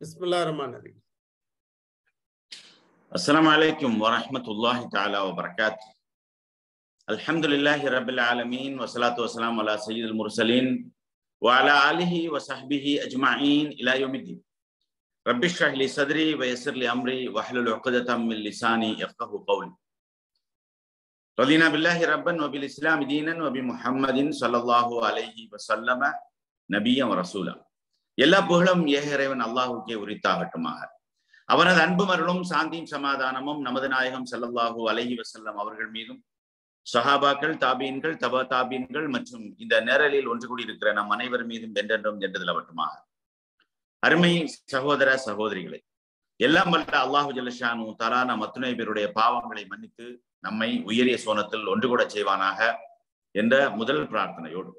بسم الله الرحمن الرحيم. السلام عليكم ورحمة الله تعالى وبركاته. الحمد لله رب العالمين والصلاة والسلام على سيد المرسلين وعلى آله وصحبه أجمعين إلى يوم الدين. رب اشرح لي صدري ويسر لي أمري واحلل عقدة من لساني يفقه قولي. رضينا بالله ربا وبالإسلام دينا وبمحمد صلى الله عليه وسلم نبيا ورسولا. எல்லா புகழும் ஏக இறைவன் அல்லாஹுக்கே உரித்தாகட்டுமாக. அவனது அன்பு மருளும் சாந்தியும் சமாதானமும் நமது நாயகம் செல்லல்லாஹூ அலஹி வசல்லம் அவர்கள் மீதும் சஹாபாக்கள் தாபீன்கள் தபா தாபீன்கள் மற்றும் இந்த நேரலில் ஒன்று கூடியிருக்கிற நம் அனைவர் மீதும் என்றென்றும் என்றதிலவட்டுமாக அருமை சகோதர சகோதரிகளை எல்லாம் வல்ல அல்லாஹு ஜல்லஷானு தலான மத்துணை பேருடைய பாவங்களை மன்னித்து நம்மை உயரிய சோனத்தில் ஒன்று கூட செய்வானாக என்ற முதல் பிரார்த்தனையோடு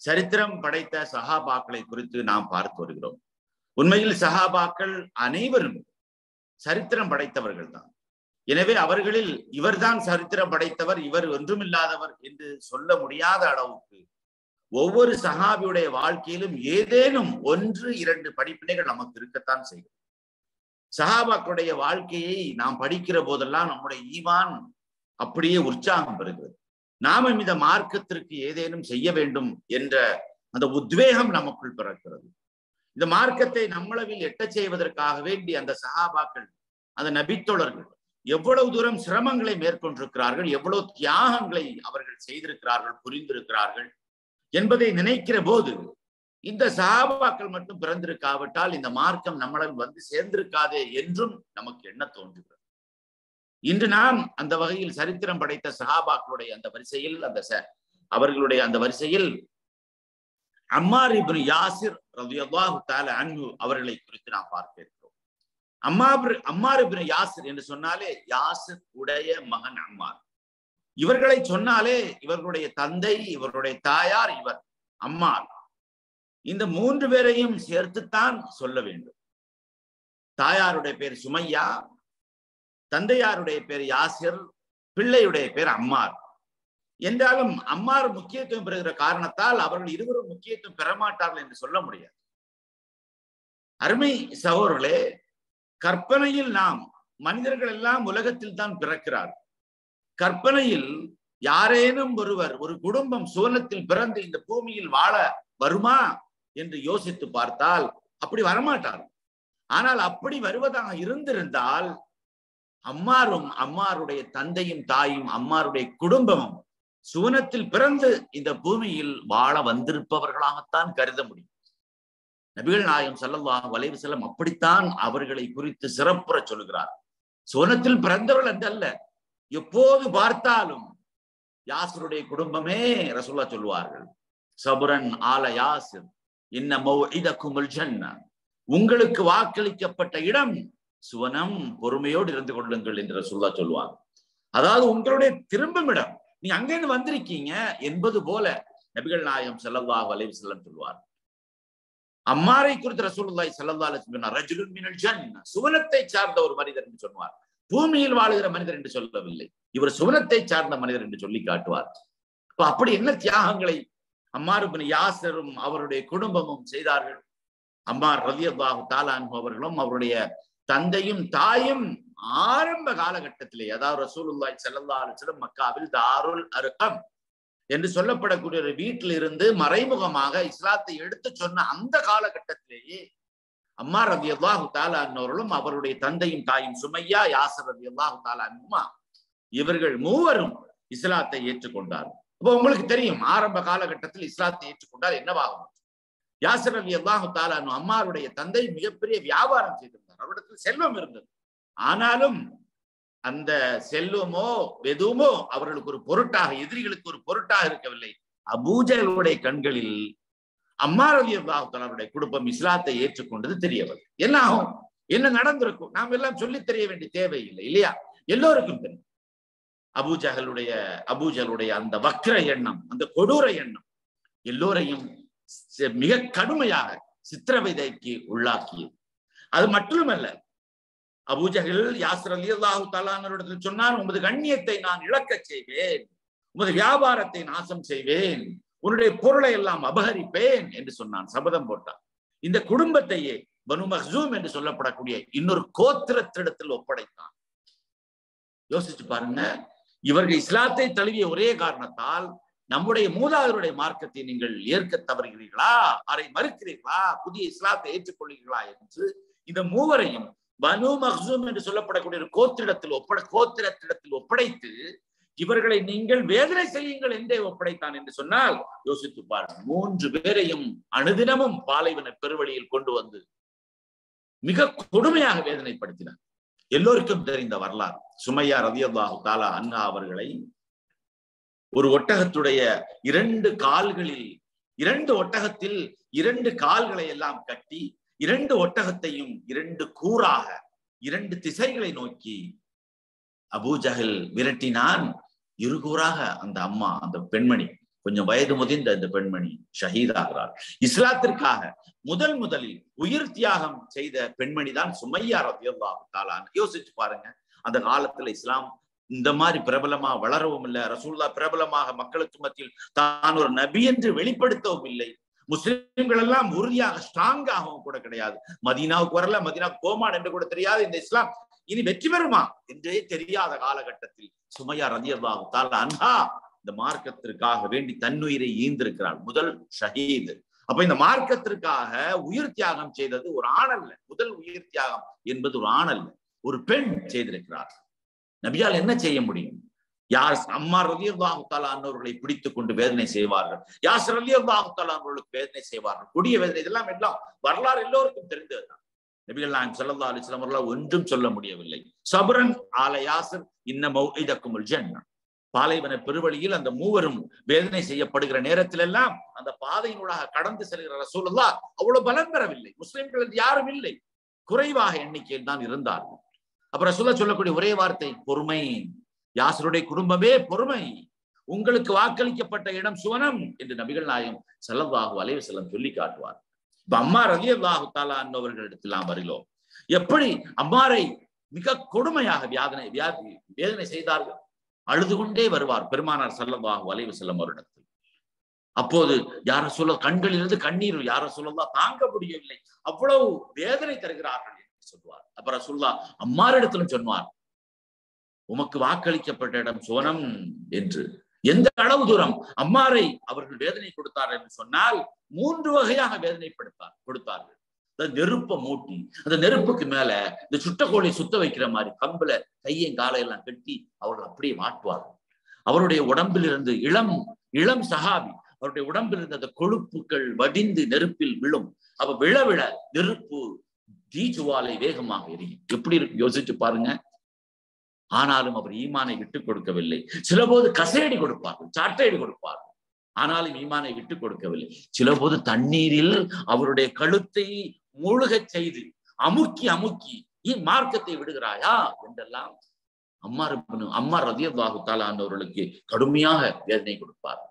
சரித்திரம் படைத்த சஹாபாக்களை குறித்து நாம் பார்த்து வருகிறோம். உண்மையில் சஹாபாக்கள் அனைவரும் சரித்திரம் படைத்தவர்கள் தான். எனவே அவர்களில் இவர்தான் சரித்திரம் படைத்தவர் இவர் ஒன்றுமில்லாதவர் என்று சொல்ல முடியாத அளவுக்கு ஒவ்வொரு சஹாபியுடைய வாழ்க்கையிலும் ஏதேனும் ஒன்று இரண்டு படிப்பினைகள் நமக்கு இருக்கத்தான் செய்யும். சஹாபாக்களுடைய வாழ்க்கையை நாம் படிக்கிற போதெல்லாம் நம்முடைய ஈவான் அப்படியே உற்சாகம் பெறுகிறது. நாமும் இந்த மார்க்கத்திற்கு ஏதேனும் செய்ய வேண்டும் என்ற அந்த உத்வேகம் நமக்குள் பிறக்கிறது. இந்த மார்க்கத்தை நம்மளவில் எட்டச் செய்வதற்காக வேண்டி அந்த சகாபாக்கள் அந்த நபித்தோழர்கள் எவ்வளவு தூரம் சிரமங்களை மேற்கொண்டிருக்கிறார்கள் எவ்வளவு தியாகங்களை அவர்கள் செய்திருக்கிறார்கள் புரிந்திருக்கிறார்கள் என்பதை நினைக்கிற போது இந்த சகாபாக்கள் மட்டும் பிறந்திருக்காவிட்டால் இந்த மார்க்கம் நம்மளவில் வந்து சேர்ந்திருக்காதே என்றும் நமக்கு என்ன தோன்றுகிறது. இன்று நாம் அந்த வகையில் சரித்திரம் படைத்த சஹாபாக்களுடைய அந்த வரிசையில் அந்த அவர்களுடைய அந்த வரிசையில் அம்மார் இப்னு யாசிர் ரலியல்லாஹு தால அன்பு அவர்களை குறித்து நாம் பார்க்க இருக்கிறோம் அம்மார் அம்மார் இப்னு யாசிர் என்று சொன்னாலே யாசிர் உடைய மகன் அம்மார். இவர்களை சொன்னாலே இவர்களுடைய தந்தை இவருடைய தாயார் இவர் அம்மார். இந்த மூன்று பேரையும் சேர்த்துத்தான் சொல்ல வேண்டும். தாயாருடைய பேர் சுமையா தந்தையாருடைய பேர் யாசிர் பிள்ளையுடைய பேர் அம்மார். என்றாலும் அம்மார் முக்கியத்துவம் பெறுகிற காரணத்தால் அவர்கள் இருவரும் முக்கியத்துவம் பெறமாட்டார்கள் என்று சொல்ல முடியாது. அருமை சகோதரர்களே கற்பனையில் நாம் மனிதர்கள் எல்லாம் உலகத்தில் தான் பிறக்கிறார். கற்பனையில் யாரேனும் ஒருவர் ஒரு குடும்பம் சுவனத்தில் பிறந்து இந்த பூமியில் வாழ வருமா என்று யோசித்து பார்த்தால் அப்படி வரமாட்டார் ஆனால் அப்படி வருவதாக இருந்திருந்தால் அம்மாரும் அம்மாருடைய தந்தையும் தாயும் அம்மாருடைய குடும்பமும் சுவனத்தில் பிறந்து இந்த பூமியில் வாழ வந்திருப்பவர்களாகத்தான் கருத முடியும். நபிகள் நாயகம் செல்லல்லாஹ் வளைவு செல்லம் அப்படித்தான் அவர்களை குறித்து சிறப்புற சொல்கிறார் சுவனத்தில் பிறந்தவர்கள் அல்ல எப்போது பார்த்தாலும் யாசருடைய குடும்பமே ரசுல்லா சொல்லுவார்கள். சபுரன் ஆல யாசிர் இன்ன உங்களுக்கு வாக்களிக்கப்பட்ட இடம் சுவனம் பொறுமையோடு இருந்து கொள்ளுங்கள் என்று சொல்லா சொல்லுவாங்க. அதாவது உங்களுடைய திரும்பும் இடம் நீ அங்கிருந்து வந்திருக்கீங்க என்பது போல நபிகள் நாயகம் செல்லல்லா வலைவு செல்லம் சொல்வார் அம்மாரை குறித்து ரசூலுல்லாய் செல்லல்லா ரஜுலுன் மினல் ஜன்ன. சுவனத்தை சார்ந்த ஒரு மனிதர் என்று சொல்வார் பூமியில் வாழுகிற மனிதர் என்று சொல்லவில்லை. இவர் சுவனத்தை சார்ந்த மனிதர் என்று சொல்லி காட்டுவார். இப்ப அப்படி என்ன தியாகங்களை அம்மாரு யாசரும் அவருடைய குடும்பமும் செய்தார்கள்? அம்மார் ரவி அல்லாஹு தாலான் அவர்களும் அவருடைய தந்தையும் தாயும் ஆரம்ப காலகட்டத்திலே அதாவது ரசூலுல்லாய் செல்லல்லா அலிஸ்லம் மக்காவில் தாருல் அருகம் என்று சொல்லப்படக்கூடிய ஒரு வீட்டில் இருந்து மறைமுகமாக இஸ்லாத்தை எடுத்து சொன்ன அந்த காலகட்டத்திலேயே அம்மா ரவி அல்லாஹு தாலான்னவர்களும் அவருடைய தந்தையும் தாயும் சுமையா யாசர் ரவி அல்லாஹு தாலான்னுமா இவர்கள் மூவரும் இஸ்லாத்தை ஏற்றுக்கொண்டார். அப்போ உங்களுக்கு தெரியும் ஆரம்ப காலகட்டத்தில் இஸ்லாத்தை ஏற்றுக்கொண்டால் என்னவாகும்? யாசர் அலி அல்லாஹு தாலானு அம்மாருடைய தந்தை மிகப்பெரிய வியாபாரம் இருந்தார் அவரிடத்தில் செல்வம் இருந்தது. ஆனாலும் அந்த செல்வமோ எதுவுமோ அவர்களுக்கு ஒரு பொருட்டாக எதிரிகளுக்கு ஒரு பொருட்டாக இருக்கவில்லை. அபூஜர்களுடைய கண்களில் அம்மார் அலி அல்லாஹு தாலாருடைய குடும்பம் இஸ்லாத்தை ஏற்றுக்கொண்டது தெரியவர் என்ன ஆகும்? என்ன நடந்திருக்கும்? நாம் எல்லாம் சொல்லி தெரிய வேண்டிய தேவை இல்லை இல்லையா? எல்லோருக்கும் தெரியும். அபூஜகளுடைய அபூஜலுடைய அந்த வக்ர எண்ணம் அந்த கொடூர எண்ணம் எல்லோரையும் மிக கடுமையாக சித்திரவதைக்கு உள்ளாக்கியது. அது மட்டுமல்ல அபூஜகில் யாசர் அலி அல்லாஹு தாலானரிடத்தில் சொன்னான் உமது கண்ணியத்தை நான் இழக்கச் செய்வேன் உமது வியாபாரத்தை நாசம் செய்வேன் உன்னுடைய பொருளை எல்லாம் அபகரிப்பேன் என்று சொன்னான் சபதம் போட்டான். இந்த குடும்பத்தையே பனு மஹூம் என்று சொல்லப்படக்கூடிய இன்னொரு கோத்திரத்திடத்தில் ஒப்படைத்தான். யோசிச்சு பாருங்க இவர்கள் இஸ்லாத்தை தழுவிய ஒரே காரணத்தால் நம்முடைய மூதாதருடைய மார்க்கத்தை நீங்கள் ஏற்க தவறுகிறீர்களா? அதை மறுக்கிறீர்களா? புதிய இஸ்லாத்தை ஏற்றுக்கொள்கிறீர்களா? என்று இந்த மூவரையும் பனு மஹ்சூம் என்று சொல்லப்படக்கூடிய ஒரு கோத்திரத்தில் ஒப்படை கோத்திரத்திடத்தில் ஒப்படைத்து இவர்களை நீங்கள் வேதனை செய்யுங்கள் என்றே ஒப்படைத்தான் என்று சொன்னால் யோசித்து பாருங்கள் மூன்று பேரையும் அனுதினமும் பாலைவன பெருவழியில் கொண்டு வந்து மிக கொடுமையாக வேதனைப்படுத்தினார். எல்லோருக்கும் தெரிந்த வரலாறு. சுமையா ரதியல்லாஹு தாலா அண்ணா அவர்களை ஒரு ஒட்டகத்துடைய இரண்டு கால்களில் இரண்டு ஒட்டகத்தில் இரண்டு கால்களை எல்லாம் கட்டி இரண்டு ஒட்டகத்தையும் இரண்டு கூறாக இரண்டு திசைகளை நோக்கி அபூஜகல் விரட்டினான். இருகூறாக அந்த அம்மா அந்த பெண்மணி கொஞ்சம் வயது முதிர்ந்த அந்த பெண்மணி ஷஹீதாகிறார் இஸ்லாத்திற்காக முதல் முதலில் உயிர் தியாகம் செய்த பெண்மணி தான் சுமையா ரத்தியல்லாஹு தாலான் யோசிச்சு பாருங்க அந்த காலத்துல இஸ்லாம் இந்த மாதிரி பிரபலமா வளரவும் இல்லை. ரசூல்லா பிரபலமாக மக்களுக்கு மத்தியில் தான் ஒரு நபி என்று வெளிப்படுத்தவும் இல்லை. முஸ்லிம்கள் எல்லாம் உறுதியாக ஸ்ட்ராங்காகவும் கூட கிடையாது. மதீனாவுக்கு வரல மதீனா போமான் என்று கூட தெரியாது இந்த இஸ்லாம். இனி வெற்றி பெறுமா? என்றே தெரியாத காலகட்டத்தில் சுமையா ரதியல்லாஹு தாலா அன்ஹா இந்த மார்க்கத்திற்காக வேண்டி தன்னுயிரை ஈந்திருக்கிறாள். முதல் ஷஹீது. அப்ப இந்த மார்க்கத்திற்காக உயிர் தியாகம் செய்தது ஒரு ஆணல்ல முதல் உயிர் தியாகம் என்பது ஒரு ஆணல்ல ஒரு பெண் செய்திருக்கிறார். நபியால் என்ன செய்ய முடியும்? யார் அம்மா ரலி அல்லாஹு பிடித்துக் கொண்டு வேதனை செய்வார்கள்? யார் அலி அல்லாஹு வேதனை செய்வார்கள்? கொடிய வேதனை இதெல்லாம் எல்லாம் வரலாறு எல்லோருக்கும் தெரிந்ததுதான் நபிகள் நாயகம் சல்லா அலிஸ்லாம் அவர்களால் ஒன்றும் சொல்ல முடியவில்லை. சபுரன் ஆல யாசர் இன்ன மௌஇதக்குமுல் ஜன்னா. பாலைவன பெருவழியில் அந்த மூவரும் வேதனை செய்யப்படுகிற நேரத்திலெல்லாம் அந்த பாதையினூடாக கடந்து செல்கிற ரசூலுல்லா அவ்வளவு பலம் பெறவில்லை. முஸ்லிம்கள் யாரும் இல்லை. குறைவாக எண்ணிக்கையில் தான் இருந்தார்கள். அப்ப ரசூல்லா சொல்லக்கூடிய ஒரே வார்த்தை பொறுமை. யாசருடைய குடும்பமே பொறுமை. உங்களுக்கு வாக்களிக்கப்பட்ட இடம் சுவனம் என்று நபிகள் நாயம் செல்லவாகு அலைவு செல்லம் சொல்லி காட்டுவார். இப்ப அம்மா ரவி அல்லாஹு தாலா என்பவர்களிடத்தில் நாம் வருகிறோம் எப்படி அம்மாரை மிக கொடுமையாக வியாதனை வியாதி வேதனை செய்தார்கள்? அழுது கொண்டே வருவார் பெருமானார் செல்லவாகு அலைவு செல்லம் அவரிடத்தில். அப்போது யார சொல்ல கண்களிலிருந்து கண்ணீர் யார சொல்லலாம் தாங்க முடியவில்லை அவ்வளவு வேதனை தருகிறார்கள் என்று சொல்வார். அப்புறம் சொல்லா அம்மாரிடத்திலும் சொன்னார் உமக்கு வாக்களிக்கப்பட்ட இடம் சுவனம் என்று. எந்த அளவு தூரம்? அம்மாரை அவர்கள் வேதனை கொடுத்தார் என்று சொன்னால் மூன்று வகையாக வேதனைப்படுத்தார் கொடுத்தார்கள். அந்த நெருப்பை மூட்டி அந்த நெருப்புக்கு மேல இந்த சுட்டக்கோளை சுத்த வைக்கிற மாதிரி கம்புல கையும் காலையெல்லாம் கட்டி அவர்கள் அப்படியே மாட்டுவார்கள் அவருடைய உடம்பிலிருந்து இளம் இளம் சகாபி அவருடைய உடம்பில் இருந்த அந்த கொழுப்புகள் வடிந்து நெருப்பில் விழும். அவ விழ விழ நெருப்பு தீஜுவாலை வேகமாக எரியும். எப்படி இருக்கு? யோசிச்சு பாருங்க. ஆனாலும் அவர் ஈமானை விட்டுக் கொடுக்கவில்லை. சில போது கசையடி கொடுப்பார்கள் சாட்டையடி கொடுப்பார்கள். ஆனாலும் ஈமானை விட்டுக் கொடுக்கவில்லை. சில போது தண்ணீரில் அவருடைய கழுத்தை மூழ்கச் செய்து அமுக்கி அமுக்கி மார்க்கத்தை விடுகிறாயா? என்றெல்லாம் அம்மா அம்மா ரதியல்லாஹு தாலாண்டவர்களுக்கு கடுமையாக வேதனை கொடுப்பார்.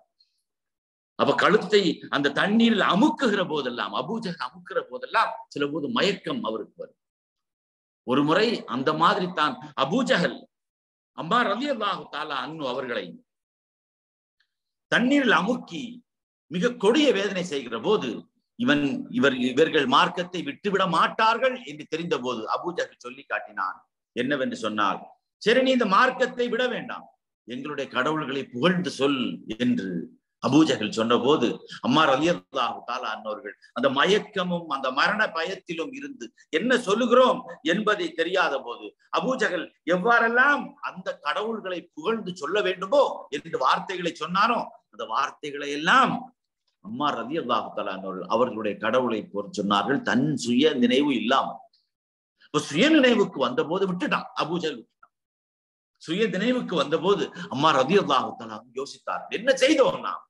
அப்ப கழுத்தை அந்த தண்ணீரில் அமுக்குகிற போதெல்லாம் அபூஜக அமுக்குற போதெல்லாம் சில போது மயக்கம் அவருக்கு வரும். ஒரு முறை அந்த மாதிரி தான் அபூஜகல் அம்மா ரலி அல்லாஹு தாலா அன்னு அவர்களை தண்ணீரில் அமுக்கி மிக கொடிய வேதனை செய்கிற போது இவன் இவர் இவர்கள் மார்க்கத்தை விட்டுவிட மாட்டார்கள் என்று தெரிந்த போது அபூஜாக்கு சொல்லி காட்டினான் என்னவென்று சொன்னால் சரி நீ இந்த மார்க்கத்தை விட வேண்டாம். எங்களுடைய கடவுள்களை புகழ்ந்து சொல் என்று அபூஜகல் சொன்ன போது அம்மா ரலியல்லாஹு தாலா அந்த மயக்கமும் அந்த மரண பயத்திலும் இருந்து என்ன சொல்லுகிறோம் என்பதை தெரியாத போது அபூஜகல் எவ்வாறெல்லாம் அந்த கடவுள்களை புகழ்ந்து சொல்ல வேண்டுமோ என்று வார்த்தைகளை சொன்னாரோ அந்த வார்த்தைகளை எல்லாம் அம்மா ரதி அல்லாஹு தாலா அவர்களுடைய கடவுளை போர் சொன்னார்கள். தன் சுய நினைவு இல்லாமல். இப்ப சுய நினைவுக்கு வந்த போது விட்டுட்டான் அபூஜகல். சுய நினைவுக்கு வந்த போது அம்மா ரதி அல்லாஹு தாலா யோசித்தார் என்ன செய்தோம் நாம்?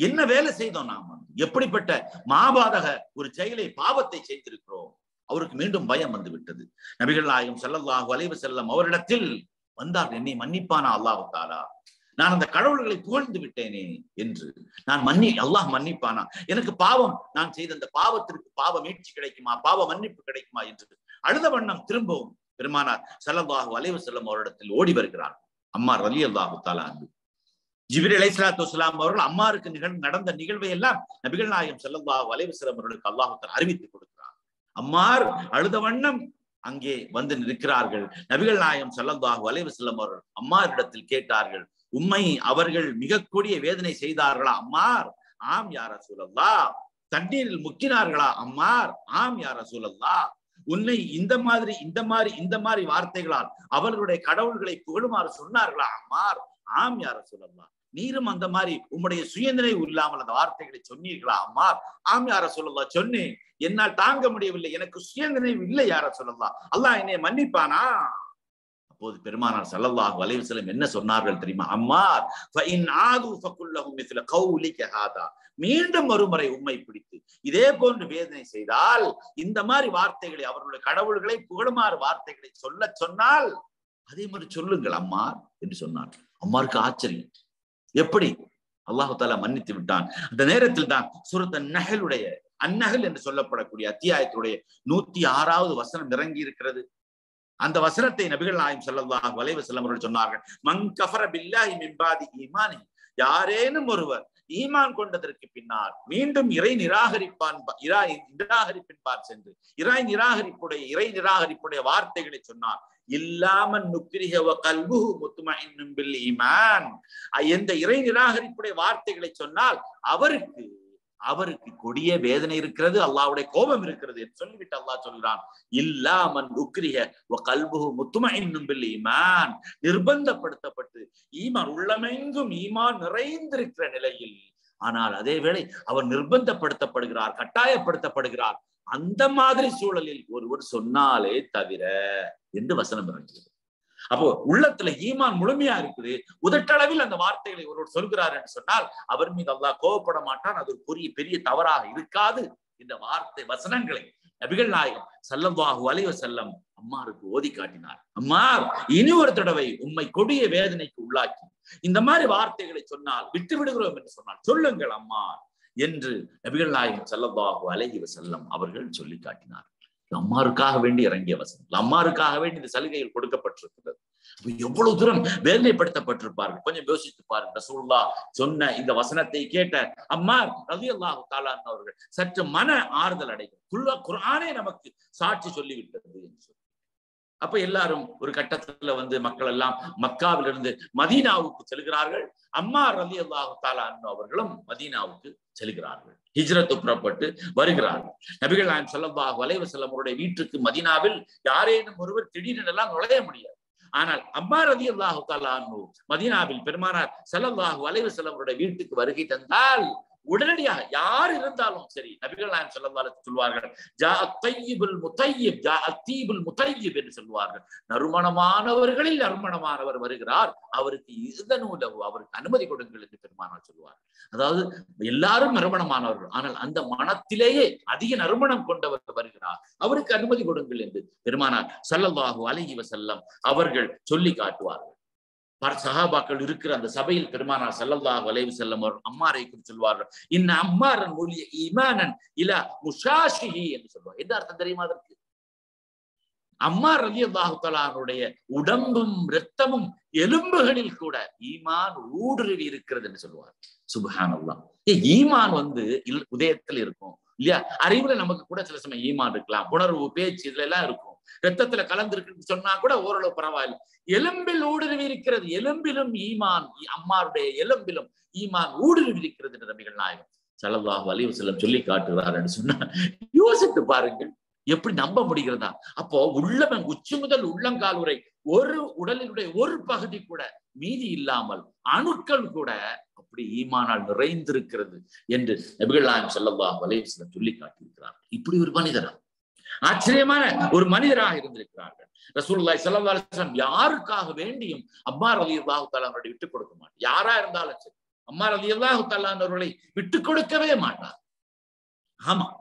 என்ன வேலை செய்தோம் நாம்? எப்படிப்பட்ட மாபாதக ஒரு செயலை பாவத்தை செய்திருக்கிறோம்? அவருக்கு மீண்டும் பயம் வந்து விட்டது. நபிகள் நாயகம் செல்லல்லாஹு அலைவு செல்லம் அவரிடத்தில் வந்தார் என்னை மன்னிப்பானா அல்லாஹு தாலா? நான் அந்த கடவுள்களை புகழ்ந்து விட்டேனே என்று. நான் மன்னி அல்லாஹ் மன்னிப்பானா? எனக்கு பாவம் நான் செய்த அந்த பாவத்திற்கு பாவ மீட்சி கிடைக்குமா? பாவ மன்னிப்பு கிடைக்குமா? என்று. அழுத வண்ணம் திரும்பவும் பெருமானார் செல்லல்லாஹு அலைவு செல்லம் அவரிடத்தில் ஓடி வருகிறார். அம்மா ரலி அல்லாஹு தாலா அன்பு ஜிபிரி அலைசலாத்து வலாம் அவர்கள் அம்மாருக்கு நிகழ் நடந்த நிகழ்வை எல்லாம் நபிகள் நாயகம் செல்லல்லாஹு அலைவு அவர்களுக்கு அல்லாஹு அறிவித்து கொடுக்கிறார். அம்மார் அழுத வண்ணம் அங்கே வந்து நிற்கிறார்கள். நபிகள் நாயம் ஸல்லல்லாஹு அலைஹி அவர்கள் அம்மாரிடத்தில் கேட்டார்கள் உண்மை அவர்கள் மிக கொடிய வேதனை செய்தார்களா அம்மார்? ஆம் யார சூழல்லா தண்ணீரில் முக்கினார்களா அம்மார்? ஆம் யார சூழல்லா உன்னை இந்த மாதிரி இந்த மாதிரி இந்த மாதிரி வார்த்தைகளால் அவர்களுடைய கடவுள்களை புகழுமாறு சொன்னார்களா அம்மார்? ஆம் யார சொல்லலாம் நீரும் அந்த மாதிரி உம்முடைய சுயநிலை இல்லாமல் அந்த வார்த்தைகளை சொன்னீர்களா? அம்மா ஆம் யார சொல்லலாம் சொன்னேன். என்னால் தாங்க முடியவில்லை. எனக்கு சுயநினைவு இல்லை யார சொல்லலாம் அல்லாஹ் என்னை மன்னிப்பானா? அப்போது பெருமானார் ஸல்லல்லாஹு அலைஹி என்ன சொன்னார்கள் தெரியுமா? அம்மார் ஃபஇன் ஆது மீண்டும் மறுமுறை உண்மை பிடித்து இதே போன்று வேதனை செய்தால் இந்த மாதிரி வார்த்தைகளை அவர்களுடைய கடவுள்களை புகழுமாறு வார்த்தைகளை சொல்ல சொன்னால் அதே மாதிரி சொல்லுங்கள் அம்மார் என்று சொன்னார். அம்மாருக்கு ஆச்சரியம். எப்படி? அல்லாஹு தாலா மன்னித்து விட்டான். அந்த நேரத்தில் தான் சுரத்த நகலுடைய அந்நகல் என்று சொல்லப்படக்கூடிய அத்தியாயத்துடைய நூத்தி ஆறாவது வசனம் இறங்கி இருக்கிறது. அந்த வசனத்தை நபிகள் நாயம் ஸல்லல்லாஹு அலைஹி வஸல்லம் அவர்கள் சொன்னார்கள். மன் கஃபர பில்லாஹி மிம்பாதி ஈமானி யாரேனும் ஒருவர் ஈமான் கொண்டதற்கு பின்னால் மீண்டும் இறை நிராகரிப்பான் இறை நிராகரிப்பின்பார் சென்று இறை நிராகரிப்புடைய இறை நிராகரிப்புடைய வார்த்தைகளை சொன்னார். இல்லாமன் நுக்கிரிக கல்பு முத்துமஇன்னும் பில் ஈமான். எந்த இறை நிராகரிப்புடைய வார்த்தைகளை சொன்னால் அவருக்கு அவருக்கு கொடிய வேதனை இருக்கிறது அல்லாவுடைய கோபம் இருக்கிறது என்று சொல்லிவிட்டு அல்லாஹ் சொல்கிறான் இல்லாமன் உக்ரிக கல்புஹு முத்துமஇன்னும் பில் ஈமான். நிர்பந்தப்படுத்தப்பட்டு ஈமான் உள்ளமெங்கும் ஈமான் நிறைந்திருக்கிற நிலையில் ஆனால் அதே வேளை அவர் நிர்பந்தப்படுத்தப்படுகிறார் கட்டாயப்படுத்தப்படுகிறார். அந்த மாதிரி சூழலில் ஒருவர் சொன்னாலே தவிர என்று வசனம் இறங்குகிறது அப்போ உள்ளத்துல ஈமான் முழுமையா இருக்குது. உதட்டளவில் அந்த வார்த்தைகளை ஒருவர் சொல்கிறார் என்று சொன்னால் அவர் மீது அல்லாஹ் கோவப்பட மாட்டான். அது ஒரு பெரிய பெரிய தவறாக இருக்காது. இந்த வார்த்தை வசனங்களை நபிகள் நாயகம் சல்லல்லாஹு வலைவ செல்லம் அம்மாருக்கு ஓதி காட்டினார். அம்மார் இனி ஒரு தடவை உண்மை கொடிய வேதனைக்கு உள்ளாக்கி இந்த மாதிரி வார்த்தைகளை சொன்னால் விட்டு விடுகிறோம் என்று சொன்னால் சொல்லுங்கள் அம்மா என்று நபிகள் நாயகம் சல்லல்லாஹு அலைஹி செல்லம் அவர்கள் சொல்லி காட்டினார் அம்மாருக்காக வேண்டி இறங்கிய வசனம். அம்மாருக்காக வேண்டி இந்த சலுகைகள் கொடுக்கப்பட்டிருக்கிறது. எவ்வளவு தூரம் வேதனைப்படுத்தப்பட்டிருப்பார்கள். கொஞ்சம் யோசித்து பாருங்க ரசூல்லா சொன்ன இந்த வசனத்தை கேட்ட அம்மா ரவி அல்லாஹு தாலான் அவர்கள் சற்று மன ஆறுதல் அடைகள் குரானே நமக்கு சாட்சி சொல்லிவிட்டது என்று சொல்லி. அப்ப எல்லாரும் ஒரு கட்டத்துல வந்து மக்கள் எல்லாம் மக்காவிலிருந்து மதீனாவுக்கு செல்கிறார்கள். அம்மா ரலி அல்லாஹு தாலான் அவர்களும் மதீனாவுக்கு செல்கிறார்கள். ஹிஜ்ரத்து புறப்பட்டு வருகிறார். நபிகள் நாயம் செல்லம்பா அலைவ செல்லவருடைய வீட்டுக்கு மதீனாவில் யாரேனும் ஒருவர் திடீரெனெல்லாம் நுழைய முடியாது. ஆனால் அம்மா ரதி அல்லாஹு தாலான்னு மதீனாவில் பெருமானார் சல்லல்லாஹு வளைவு செல்லவருடைய வீட்டுக்கு வருகை தந்தால் உடனடியாக யார் இருந்தாலும் சரி நபிகள் நாயம் சொல்லவாறு சொல்வார்கள் ஜா தையிபுல் முத்தையிப் ஜா அத்தீபுல் முத்தையிப் என்று சொல்வார்கள். நறுமணமானவர்களில் நறுமணமானவர் வருகிறார். அவருக்கு இதனூலவு அவருக்கு அனுமதி கொடுங்கள் என்று பெருமானார் சொல்வார் அதாவது எல்லாரும் நறுமணமானவர்கள். ஆனால் அந்த மனத்திலேயே அதிக நறுமணம் கொண்டவர் வருகிறார். அவருக்கு அனுமதி கொடுங்கள் என்று பெருமானார் சல்லல்லாஹு அலைஹி வசல்லம் அவர்கள் சொல்லி காட்டுவார்கள். சகாபாக்கள் இருக்கிற அந்த சபையில் பெருமானார் சல்லல்லாஹு வலைவு செல்லம் அவர் அம்மாரை குறித்து சொல்வார்கள். இன்ன அம்மாரன் மொழிய ஈமானன் இல முஷாஷிஹி என்று சொல்வார். எந்த அர்த்தம் தெரியுமா அதற்கு? அம்மா ரவி அல்லாஹுத்தலானுடைய உடம்பும் இரத்தமும் எலும்புகளில் கூட ஈமான் ஊடுருவி இருக்கிறது என்று சொல்லுவார் சுபஹான் அல்லா ஈமான் வந்து உதயத்தில் இருக்கும். இல்லையா? அறிவுல நமக்கு கூட சில சமயம் ஈமான் இருக்கலாம். உணர்வு பேச்சு இதுல எல்லாம் இருக்கும். ரத்தத்துல கலந்துருக்குன்னு சொன்னா கூட ஓரளவு பரவாயில்ல. எலும்பில் ஊடுருவி இருக்கிறது எலும்பிலும் ஈமான் அம்மாருடைய எலும்பிலும் ஈமான் ஊடுருவி இருக்கிறது நபிகள் நாயகம் சலல்லாஹு வலிவு செல்லம் சொல்லி காட்டுகிறார் சொன்னா யோசித்து பாருங்கள் எப்படி நம்ப முடிகிறதா? அப்போ உள்ளவன் உச்சி முதல் உள்ளங்கால் உரை ஒரு உடலினுடைய ஒரு பகுதி கூட மீதி இல்லாமல் அணுக்கள் கூட அப்படி ஈமானால் நிறைந்திருக்கிறது என்று நபிகள் நாயம் சல்லல்லாஹு அலைவு செல்லம் சொல்லி காட்டியிருக்கிறார் இப்படி ஒரு மனிதனா? ஆச்சரியமான ஒரு மனிதராக இருந்திருக்கிறார்கள். ரசூல்லாய் செல்லவாசன் யாருக்காக வேண்டியும் அம்மா அலி அல்லாஹு தாலானவர்களை விட்டுக் கொடுக்க மாட்டார். யாரா இருந்தாலும் சரி. அம்மா அலி அல்லாஹு தாலானவர்களை விட்டுக் கொடுக்கவே மாட்டார். ஆமா.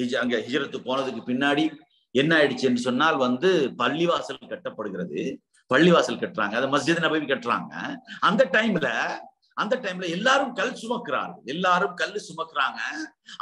ஹிஜ அங்க ஹிஜரத்து போனதுக்கு பின்னாடி என்ன ஆயிடுச்சு என்று சொன்னால் வந்து பள்ளிவாசல் கட்டப்படுகிறது. பள்ளிவாசல் கட்டுறாங்க. அதை மஸ்ஜித் நபவி கட்டுறாங்க. அந்த டைம்ல அந்த டைம்ல எல்லாரும் கல் சுமக்கிறார்கள். எல்லாரும் கல் சுமக்கிறாங்க.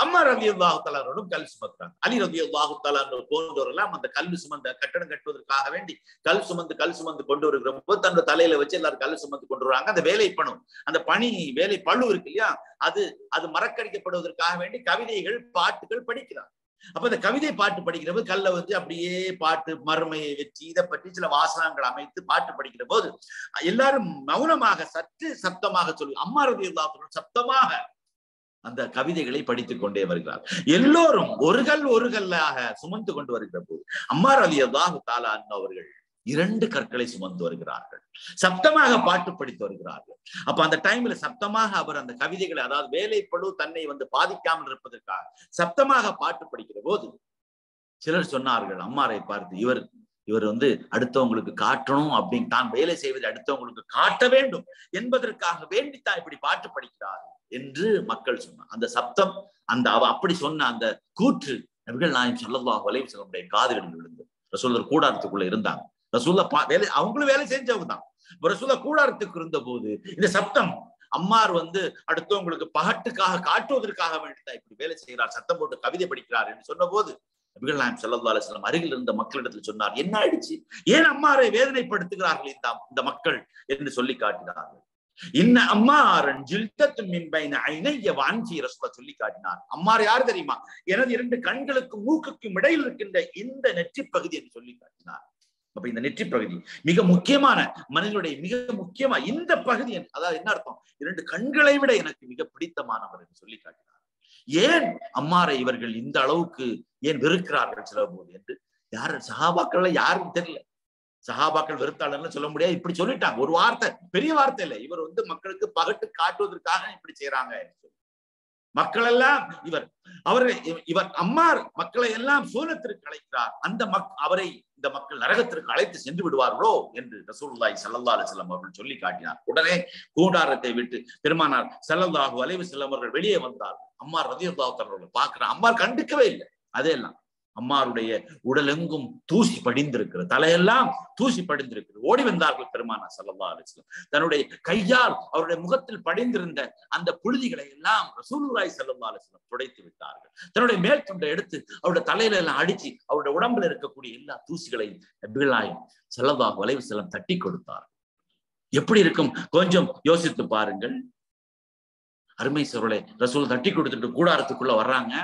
அம்மா ரவி அல்லாஹுத்தாலும் கல் சுமக்கிறாங்க. அலி ரவி அல்லாஹு தலாரோ போன்றவரெல்லாம் அந்த கல் சுமந்த கட்டடம் கட்டுவதற்காக வேண்டி கல் சுமந்து கல் சுமந்து கொண்டு வருகிற போது தன்னோட தலையில வச்சு எல்லாரும் கல் சுமந்து கொண்டு வருவாங்க. அந்த வேலை பணம் அந்த பணி வேலை பழு இருக்கு இல்லையா? அது அது மறக்கடிக்கப்படுவதற்காக வேண்டி கவிதைகள் பாட்டுகள் படிக்கிறாங்க அப்ப இந்த கவிதை பாட்டு படிக்கிற போது கல்ல வந்து அப்படியே பாட்டு மறுமையை வச்சு இதை பற்றி சில வாசகங்கள் அமைத்து பாட்டு படிக்கிற போது எல்லாரும் மௌனமாக சற்று சப்தமாக சொல்லி அம்மா ரவி சப்தமாக அந்த கவிதைகளை படித்துக் கொண்டே வருகிறார். எல்லோரும் ஒரு கல் ஒரு கல்லாக சுமந்து கொண்டு வருகிற போது அம்மா ரவி அல்லாஹு தாலா அவர்கள் இரண்டு கற்களை சுமந்து வருகிறார்கள். சப்தமாக பாட்டு படித்து வருகிறார்கள். அப்ப அந்த டைம்ல சப்தமாக அவர் அந்த கவிதைகளை அதாவது வேலைப்பழு தன்னை வந்து பாதிக்காமல் இருப்பதற்காக சப்தமாக பாட்டு படிக்கிற போது சிலர் சொன்னார்கள் அம்மாரை பார்த்து இவர் இவர் வந்து அடுத்தவங்களுக்கு காட்டணும் அப்படின்னு தான் வேலை செய்வதை அடுத்தவங்களுக்கு காட்ட வேண்டும். என்பதற்காக வேண்டித்தான் இப்படி பாட்டு படிக்கிறார் என்று மக்கள் சொன்னார் அந்த சப்தம் அந்த அவ அப்படி சொன்ன அந்த கூற்று நபிகள் நாயம் சொல்லல்லா வலைவு செல்லுடைய காதுகளில் விழுந்து ரசூலர் கூடாரத்துக்குள்ள இருந்தாங்க. ரசூல்லா வேலை அவங்களும் வேலை செஞ்சவங்க தான் ரசூல்லா கூடாரத்துக்கு இருந்த போது இந்த சப்தம் அம்மார் வந்து அடுத்தவங்களுக்கு பகட்டுக்காக காட்டுவதற்காக வேண்டிதான் இப்படி வேலை செய்கிறார் சத்தம் போட்டு கவிதை படிக்கிறார் என்று சொன்ன போது நபிகள் நாயம் சல்லா அலுவலம் அருகில் இருந்த மக்களிடத்தில் சொன்னார் என்ன ஆயிடுச்சு? ஏன் அம்மாரை வேதனைப்படுத்துகிறார்கள் இந்த இந்த மக்கள்? என்று சொல்லி காட்டினார்கள். இன்ன அம்மாரன் ஜில்தத்து மின்பைன ஐனைய வாஞ்சி ரசூலா சொல்லி காட்டினார். அம்மார் யார் தெரியுமா? எனது இரண்டு கண்களுக்கும் மூக்குக்கும் இடையில் இருக்கின்ற இந்த நெற்றி பகுதி என்று சொல்லி காட்டினார். அப்ப இந்த நெற்றி பகுதி மிக முக்கியமான மனிதனுடைய மிக முக்கியமா இந்த பகுதி அதாவது என்ன அர்த்தம்? இரண்டு கண்களை விட எனக்கு மிக பிடித்தமானவர் என்று சொல்லி காட்டினார். ஏன் அம்மாரை இவர்கள் இந்த அளவுக்கு ஏன் வெறுக்கிறார்கள் சில போது என்று? யார் சகாபாக்கள்ல யாரும் தெரியல. சகாபாக்கள் வெறுத்தாளர்னு சொல்ல முடியாது. இப்படி சொல்லிட்டாங்க. ஒரு வார்த்தை பெரிய வார்த்தை இல்லை. இவர் வந்து மக்களுக்கு பகட்டு காட்டுவதற்காக இப்படி செய்யறாங்க மக்கள் எல்லாம் இவர் அவர் இவர் அம்மார் மக்களை எல்லாம் சோனத்திற்கு அழைக்கிறார். அந்த மக் அவரை இந்த மக்கள் நரகத்திற்கு அழைத்து சென்று விடுவார்களோ என்று ரசூல்லாய் சல்லல்லா அலிஸ்லாம் அவர்கள் சொல்லி காட்டினார். உடனே கூடாரத்தை விட்டு பெருமானார் சல்லல்லாஹு அலைவு செல்லம் அவர்கள் வெளியே வந்தார். அம்மார் ரதியுல்லா அவர்கள் பார்க்கிறார். அம்மார் கண்டுக்கவே இல்லை. அதெல்லாம் அம்மாருடைய உடலெங்கும் தூசி படிந்திருக்கிறது. தலையெல்லாம் தூசி படிந்திருக்கிறது. ஓடி வந்தார்கள் பெருமானா சல்லா அலிஸ்லாம் தன்னுடைய கையால் அவருடைய முகத்தில் படிந்திருந்த அந்த புழுதிகளை எல்லாம் ரசூலுராய் சல்லா அலிஸ்லாம் துடைத்து விட்டார்கள். தன்னுடைய மேல் துண்டை எடுத்து அவருடைய தலையில எல்லாம் அடிச்சு அவருடைய உடம்புல இருக்கக்கூடிய எல்லா தூசிகளையும் நபிகளாயும் செல்லவா வளைவு செல்லம் தட்டி கொடுத்தார் எப்படி இருக்கும்? கொஞ்சம் யோசித்து பாருங்கள். அருமை சோழலை ரசூல் தட்டி கொடுத்துட்டு கூடாரத்துக்குள்ள வர்றாங்க.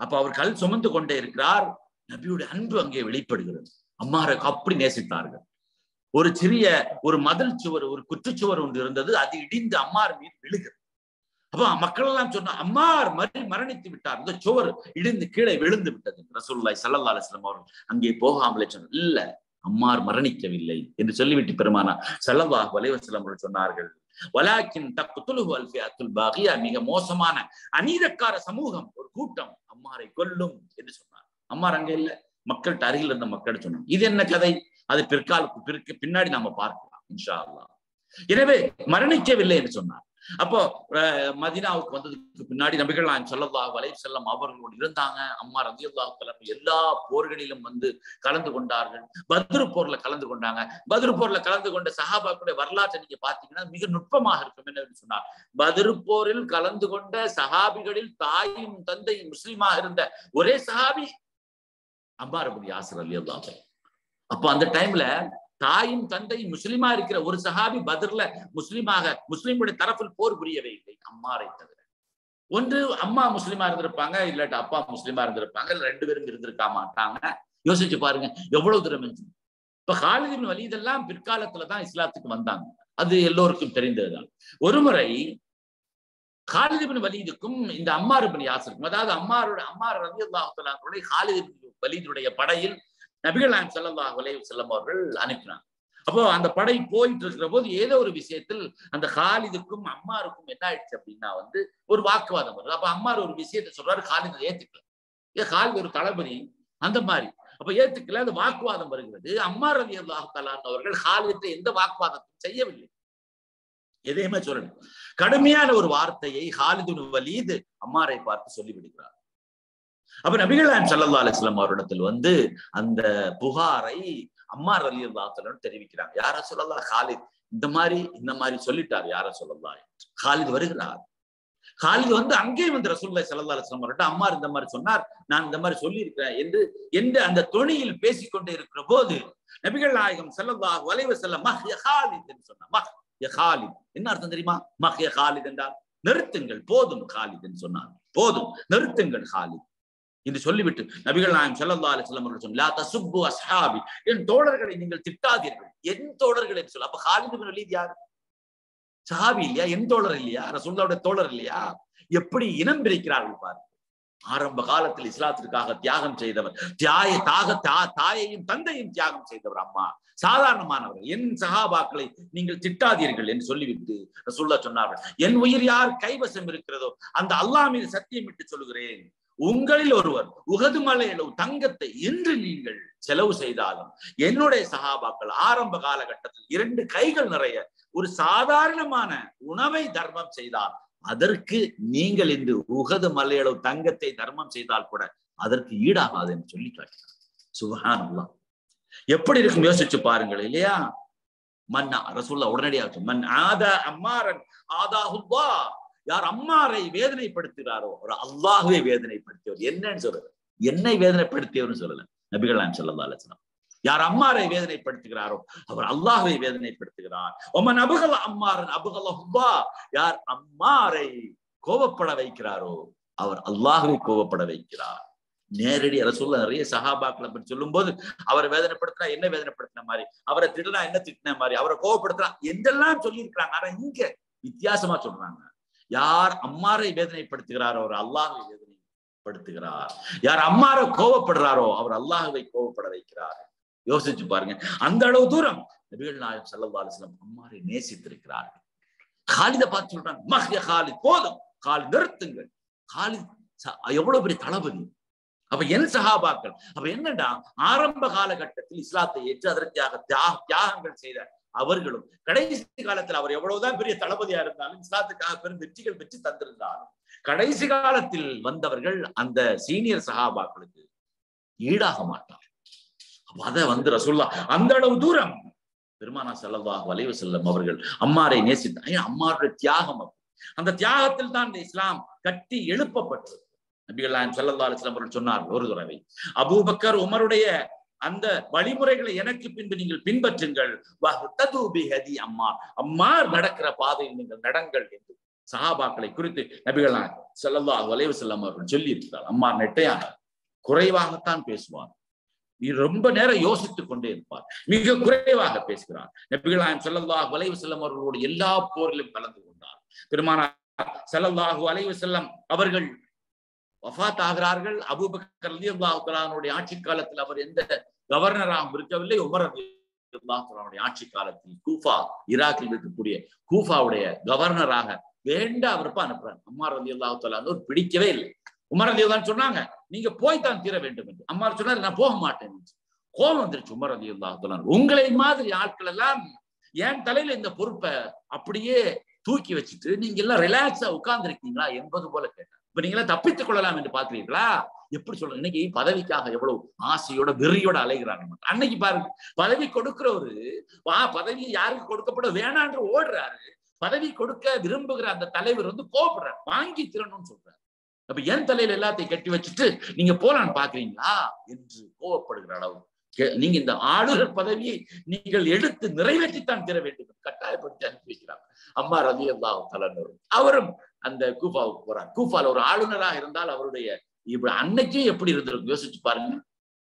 அப்ப அவர் கல் சுமந்து கொண்டே இருக்கிறார். நபியுடைய அன்பு அங்கே வெளிப்படுகிறது. அம்மாரை அப்படி நேசித்தார்கள். ஒரு சிறிய ஒரு மதில் சுவர் ஒரு குற்றுச்சுவர் ஒன்று இருந்தது. அது இடிந்து அம்மார் மீது விழுகிறது. அப்ப மக்கள் எல்லாம் சொன்னா அம்மார் மறி மரணித்து விட்டார். இந்த சுவர் இடிந்து கீழே விழுந்து விட்டது. ரசூல்லாய் சல்லா அலிஸ்லாம் அவர்கள் அங்கே போகாமலே சொன்னார் இல்ல அம்மார் மரணிக்கவில்லை. என்று சொல்லிவிட்டு பெருமானா சல்லல்லாஹ் வலைவசலம் சொன்னார்கள். வலாக்கின் தக்குத்துலுகு அல்பியாத்துல் பாகியா மிக மோசமான அநீதக்கார சமூகம் ஒரு கூட்டம். அம்மாரை கொல்லும் என்று சொன்னார். அம்மார் அங்க இல்ல. மக்கள்கிட்ட அருகில் இருந்த மக்கள் சொன்னாங்க. இது என்ன கதை? அது பிற்கால பிற்கு பின்னாடி நாம பார்க்கலாம் இன்ஷா அல்லா எனவே மரணிக்கவில்லை என்று சொன்னார். அப்போ மதினாவுக்கு வந்ததுக்கு பின்னாடி நபிகள் நான் சொல்லல்லா வலை செல்லம் அவர்களோடு இருந்தாங்க. அம்மா ரதி அல்லா எல்லா போர்களிலும் வந்து கலந்து கொண்டார்கள். பத்ரு போர்ல கலந்து கொண்டாங்க. பத்ரு போர்ல கலந்து கொண்ட சஹாபாக்குடைய வரலாற்றை நீங்க பாத்தீங்கன்னா மிக நுட்பமாக இருக்கும். என்ன சொன்னார் பத்ரு போரில் கலந்து கொண்ட சஹாபிகளில் தாயும் தந்தையும் முஸ்லீமாக இருந்த ஒரே சஹாபி அம்மா ரபுடி யாசர் அலி அப்போ அந்த டைம்ல தாயும் தந்தை முஸ்லிமா இருக்கிற ஒரு சஹாபி பதர்ல முஸ்லிமாக முஸ்லிமுடைய தரப்பில் போர் புரியவே இல்லை. அம்மாரை தவிர. ஒன்று அம்மா முஸ்லிமா இருந்திருப்பாங்க இல்லாட்டி அப்பா முஸ்லிமா இருந்திருப்பாங்க ரெண்டு பேரும் இருந்திருக்க மாட்டாங்க. யோசிச்சு பாருங்க எவ்வளவு தூரம் இப்ப ஹாலிதின் வலிதெல்லாம் பிற்காலத்துலதான் இஸ்லாத்துக்கு வந்தாங்க. அது எல்லோருக்கும் தெரிந்ததுதான். ஒரு முறை ஹாலிதிபின் வலீதுக்கும் இந்த அம்மாருபின் யாசருக்கும் அதாவது அம்மாரோட அம்மார் ரவி அல்லாஹுடைய ஹாலிதிபின் வலீதுடைய படையில் நபிகள் செல்லல்லா சல்லாஹ் செல்லும் செல்லம் அவர்கள் அனுப்பினாங்க. அப்போ அந்த படை போயிட்டு இருக்கிற போது ஏதோ ஒரு விஷயத்தில் அந்த ஹாலிதுக்கும் அம்மாருக்கும் என்ன ஆயிடுச்சு அப்படின்னா வந்து ஒரு வாக்குவாதம் வருது. அப்ப அம்மார் ஒரு விஷயத்த சொல்றாரு ஹாலிதை ஏத்துக்கல. ஏன் ஹாலித் ஒரு தளபதி அந்த மாதிரி. அப்ப ஏத்துக்கல அந்த வாக்குவாதம் வருகிறது. அம்மா ரவி அல்லாஹாலான் அவர்கள் ஹாலித்தை எந்த வாக்குவாதத்தையும் செய்யவில்லை. எதையுமே சொல்லணும் கடுமையான ஒரு வார்த்தையை ஹாலிதுன் வலீது அம்மாரை பார்த்து சொல்லிவிடுகிறார். அப்ப நபிகளான் சல்லா அலிஸ்லாம் அவரிடத்தில் வந்து அந்த புகாரை அம்மா அலி அல்லாத்தலன்னு தெரிவிக்கிறாங்க. யார சொல்லலாம் ஹாலித் இந்த மாதிரி இந்த மாதிரி சொல்லிட்டார் யார சொல்லலாம் ஹாலித் வருகிறார். ஹாலித் வந்து அங்கேயும் வந்து ரசூல்லா சல்லா அலிஸ்லாம் அவர்கிட்ட அம்மா இந்த மாதிரி சொன்னார் நான் இந்த மாதிரி சொல்லியிருக்கிறேன் என்று என்று அந்த துணியில் பேசிக்கொண்டே இருக்கிற போது நபிகள் நாயகம் செல்லல்லா வலைவ செல்ல மஹ் ஹாலித் என்று சொன்னார். மஹ் ஹாலித் என்ன அர்த்தம் தெரியுமா? மஹ் ஹாலித் என்றார் நிறுத்துங்கள் போதும் ஹாலித் என்று சொன்னார். போதும் நிறுத்துங்கள் ஹாலித் என்று சொல்லிவிட்டு நபிகள் நாயம் ஸல்லல்லாஹு அலி வஸல்லம் அவர்கள் சொன்னார் தசுப்பு அஸ்ஹாபி. என் தோழர்களை நீங்கள் திட்டாதீர்கள். என் தோழர்கள் என்று சொல்ல அப்ப ஹாலிது பின் வலீத் யார்? சஹாபி இல்லையா? என் தோழர் இல்லையா? ரசூல்லாவுடைய தோழர் இல்லையா? எப்படி இனம் பிரிக்கிறார்கள் பாரு ஆரம்ப காலத்தில் இஸ்லாத்திற்காக தியாகம் செய்தவர் தியாய தாக தா- தாயையும் தந்தையும் தியாகம் செய்தவர் அம்மா. சாதாரணமானவர். என் சகாபாக்களை நீங்கள் திட்டாதீர்கள் என்று சொல்லிவிட்டு ரசூல்லா சொன்னார்கள். என் உயிர் யார் கைவசம் இருக்கிறதோ அந்த அல்லாஹ் மீது சத்தியமிட்டு சொல்கிறேன் உங்களில் ஒருவர் உகது மலையிலும் தங்கத்தை இன்று நீங்கள் செலவு செய்தாலும் என்னுடைய சகாபாக்கள் ஆரம்ப காலகட்டத்தில் இரண்டு கைகள் நிறைய ஒரு சாதாரணமான உணவை தர்மம் செய்தால் அதற்கு நீங்கள் இன்று உகது மலையளவு தங்கத்தை தர்மம் செய்தால் கூட அதற்கு ஈடாகாது என்று சொல்லி காட்டினார் சுபஹான் எப்படி இருக்கும் யோசிச்சு பாருங்கள் இல்லையா? மன்னா ரசூல்லா உடனடியாக மன் ஆதா அம்மாரன் ஆதாஹுல்லா யார் அம்மாரை வேதனைப்படுத்துகிறாரோ ஒரு அல்லாஹ்வை வேதனைப்படுத்தியவர். என்னன்னு சொல்றது என்னை வேதனைப்படுத்தியவர்னு சொல்லல. நபிகள் அலைஹி வஸல்லம். யார் அம்மாரை வேதனைப்படுத்துகிறாரோ அவர் அல்லாஹ்வை வேதனைப்படுத்துகிறார். ஒமன் அபுகல அம்மாரன் அபுகலஹுல்லா யார் அம்மாரை கோபப்பட வைக்கிறாரோ அவர் அல்லாஹ்வை கோபப்பட வைக்கிறார். நேரடி ரசூல்லா நிறைய சஹாபாக்களை பற்றி சொல்லும் போது அவரை வேதனைப்படுத்தினா என்ன வேதனைப்படுத்தின மாதிரி அவரை திட்டினா என்ன திட்டின மாதிரி அவரை கோவப்படுத்தினா என்றெல்லாம் சொல்லியிருக்கிறாங்க. ஆனா இங்க வித்தியாசமா சொல்றாங்க. யார் அம்மாரை வேதனைப்படுத்துகிறாரோ அவர் அல்லாஹை வேதனைப்படுத்துகிறார். யார் அம்மாரை கோவப்படுறாரோ அவர் அல்லாஹவை கோவப்பட வைக்கிறார். யோசிச்சு பாருங்க. அந்த அளவு தூரம் நபிகள் நாயகம் ஸல்லல்லாஹு அம்மாரை நேசித்திருக்கிறார்கள். காலித பார்த்து சொல்றாங்க மஹ்ய காலித் போதும். காலி நிறுத்துங்கள். காலித் எவ்வளவு பெரிய தளபதி. அப்ப என் சகாபாக்கள் அப்ப என்னடா? ஆரம்ப காலகட்டத்தில் இஸ்லாத்தை ஏற்று அதற்காக தியாக தியாகங்கள் செய்த அவர்களும் கடைசி காலத்தில் அவர் எவ்வளவுதான் பெரிய தளபதியா இருந்தாலும் இஸ்லாத்துக்காக பெரும் வெற்றிகள் பெற்று தந்திருந்தாலும் கடைசி காலத்தில் வந்தவர்கள் அந்த சீனியர் சகாபாக்களுக்கு ஈடாக மாட்டார் அதை அத வந்து ரசுல்லா அந்த அளவு தூரம் பெருமானா செல்லவாக வலைவு செல்லும் அவர்கள் அம்மாரை நேசித்தார் ஏன் அம்மாருடைய தியாகம் அப்படி. அந்த தியாகத்தில் தான் இந்த இஸ்லாம் கட்டி எழுப்பப்பட்டது நபிகள் நாயகம் ஸல்லல்லாஹு அவர்கள் சொன்னார் ஒரு தடவை அபூபக்கர் உமருடைய அந்த வழிமுறைகளை எனக்கு பின்பு நீங்கள் பின்பற்றுங்கள். அம்மா பிஹதி அம்மார் நடக்கிற பாதையில் நீங்கள் நடங்கள் என்று சஹாபாக்களை குறித்து நபிகள் செல்லல்லா வளைவு செல்லம் அவர்கள் சொல்லி இருக்கிறார் அம்மா நெட்டையாக குறைவாகத்தான் பேசுவார். நீ ரொம்ப நேரம் யோசித்துக் கொண்டே இருப்பார். மிக குறைவாக பேசுகிறார். நபிகள் செல்லல்லா வலைவு செல்லம் அவர்களோடு எல்லா போரிலும் கலந்து கொண்டார். பெருமானார் செல்லல்லாஹு வலைவு செல்லம் அவர்கள் வஃத் ஆகிறார்கள் அபுபக்கர் அலி அல்லாஹுலானுடைய ஆட்சி காலத்தில் அவர் எந்த கவர்னராகவும் இருக்கவில்லை. உமர் ரலியல்லாஹு தஆலாவுடைய ஆட்சி காலத்தில் கூஃபா ஈராக்கில் இருக்கக்கூடிய கூஃபாவுடைய கவர்னராக வேண்டா அவருப்ப அனுப்புறாங்க அம்மா அலி தஆலா ஒரு பிடிக்கவே இல்லை. உமர் ரலியல்லாஹு சொன்னாங்க நீங்க போய் தான் தீர வேண்டும் என்று. அம்மா சொன்னார் நான் போக மாட்டேன் கோபம் வந்துருச்சு உமர் அலி அல்லாஹுலான் உங்களை மாதிரி ஆட்கள் எல்லாம் என் தலையில இந்த பொறுப்பை அப்படியே தூக்கி வச்சுட்டு நீங்க எல்லாம் ரிலாக்ஸா உட்கார்ந்து இருக்கீங்களா என்பது போல கேட்டார். இப்ப நீங்க எல்லாம் தப்பித்துக் கொள்ளலாம் என்று பாக்குறீங்களா எப்படி சொல்றது? இன்னைக்கு பதவிக்காக எவ்வளவு ஆசையோட வெறியோட அலைகிறாங்க அன்னைக்கு பாருங்க பதவி கொடுக்கிறவரு வா பதவி யாருக்கு கொடுக்கப்பட வேணான்று ஓடுறாரு. பதவி கொடுக்க விரும்புகிற அந்த தலைவர் வந்து கோபப்படுறாரு. வாங்கி திறனும் சொல்றாரு. அப்ப என் தலையில எல்லாத்தையும் கட்டி வச்சுட்டு நீங்க போலான்னு பாக்குறீங்களா? என்று கோவப்படுகிற அளவு நீங்க இந்த ஆளுநர் பதவியை நீங்கள் எடுத்து நிறைவேற்றித்தான் தர வேண்டும் கட்டாயப்படுத்தி அனுப்பி வைக்கிறாங்க அம்மா ரவி அல்லாஹ் தலைவர் அவரும் அந்த கூஃபாவுக்கு போறார் கூஃபால ஒரு ஆளுநராக இருந்தால் அவருடைய இப்ப அன்னைக்கே எப்படி இருந்திருக்கும்? யோசிச்சு பாருங்க.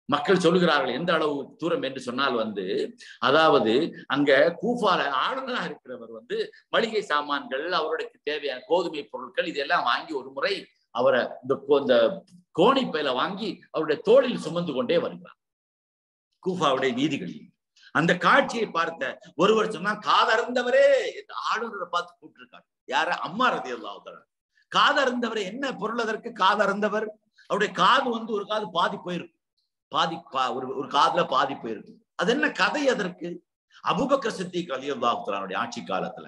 மக்கள் சொல்லுகிறார்கள் எந்த அளவு தூரம்? என்று சொன்னால் வந்து அதாவது அங்க கூஃபால ஆளுநராக இருக்கிறவர் வந்து மளிகை சாமான்கள் அவருடைய தேவையான கோதுமை பொருட்கள் இதெல்லாம் வாங்கி ஒரு முறை அவரை இந்த கோ- இந்த கோணிப்பையில வாங்கி அவருடைய தோளில் சுமந்து கொண்டே வருகிறார். கூஃபாவுடைய வீதிகளில் அந்த காட்சியை பார்த்த ஒருவர் சொன்னா காதறந்தவரே என்று ஆளுநரை பார்த்து கூப்பிட்டிருக்காரு. யார? அம்மா ரதி அல்லாஹ் காதறிந்தவரே என்ன பொருள் அதற்கு? காதறிந்தவர் அவருடைய காது வந்து ஒரு காது பாதி போயிருக்கும் பாதி பா- ஒரு ஒரு காதுல பாதி போயிருக்கும் அது என்ன கதை அதற்கு? அபுபக்கர் சித்திக் அலி அல்லாஹுடைய ஆட்சி காலத்துல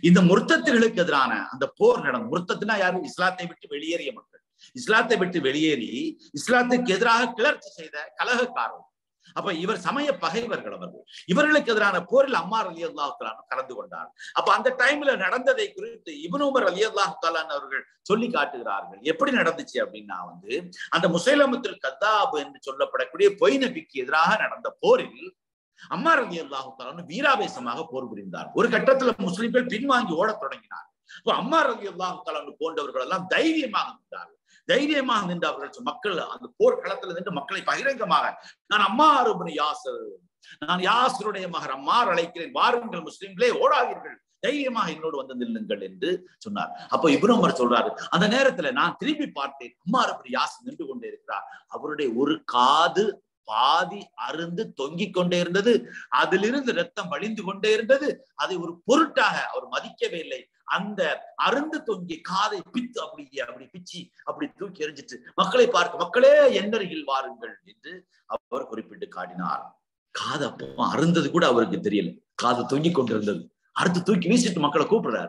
இந்த முர்த்தத்துகளுக்கு எதிரான அந்த போர் நடந்த முருத்தத்தினா யாரு? இஸ்லாத்தை விட்டு வெளியேறிய மக்கள். இஸ்லாத்தை விட்டு வெளியேறி இஸ்லாத்துக்கு எதிராக கிளர்ச்சி செய்த கலகக்காரர். அப்ப இவர் சமய பகைவர்கள் அவர்கள். இவர்களுக்கு எதிரான போரில் அம்மார் அலி அல்லாஹ் கலந்து கொண்டார். அப்ப அந்த டைம்ல நடந்ததை குறித்து இப்னு உமர் அலி அல்லாஹ் அவர்கள் சொல்லி காட்டுகிறார்கள். எப்படி நடந்துச்சு அப்படின்னா வந்து அந்த முசைலமுத்தில் கத்தாபு என்று சொல்லப்படக்கூடிய பொய் நபிக்கு எதிராக நடந்த போரில் அம்மா ரதி அல்லாஹு வீராவேசமாக போர் புரிந்தார். ஒரு கட்டத்துல முஸ்லிம்கள் பின்வாங்கி ஓடத் தொடங்கினார் அப்போ அம்மா ரதி அல்லாஹு போன்றவர்கள் எல்லாம் தைரியமாக இருந்தார்கள் தைரியமாக நின்று அவர்கள் மக்கள் அந்த போர்க்களத்தில் நின்று மக்களை பகிரங்கமாக நான் அம்மா அருபுனி யாசர் நான் யாசருடைய மகர் அம்மார் அழைக்கிறேன் வாருங்கள் முஸ்லிம்களே ஓடாதீர்கள் தைரியமாக என்னோடு வந்து நில்லுங்கள் என்று சொன்னார். அப்போ இப்னு சொல்றாரு அந்த நேரத்துல நான் திரும்பி பார்த்தேன் அம்மா இப்னு யாசர் நின்று கொண்டே இருக்கிறார் அவருடைய ஒரு காது பாதி அருந்து தொங்கிக் கொண்டே இருந்தது. அதிலிருந்து ரத்தம் வழிந்து கொண்டே இருந்தது. அதை ஒரு பொருட்டாக அவர் மதிக்கவே இல்லை. அந்த அருந்து தொங்கி காதை பித்து அப்படி அப்படி பிச்சு அப்படி தூக்கி எறிஞ்சிட்டு மக்களை பார்த்து மக்களே என்னருகில் வாருங்கள் என்று அவர் குறிப்பிட்டு காட்டினார். காது அப்போ அருந்தது கூட அவருக்கு தெரியல. காது தொங்கிக் கொண்டிருந்தது. அறுத்து தூக்கி வீசிட்டு மக்களை கூப்பிடுறாரு.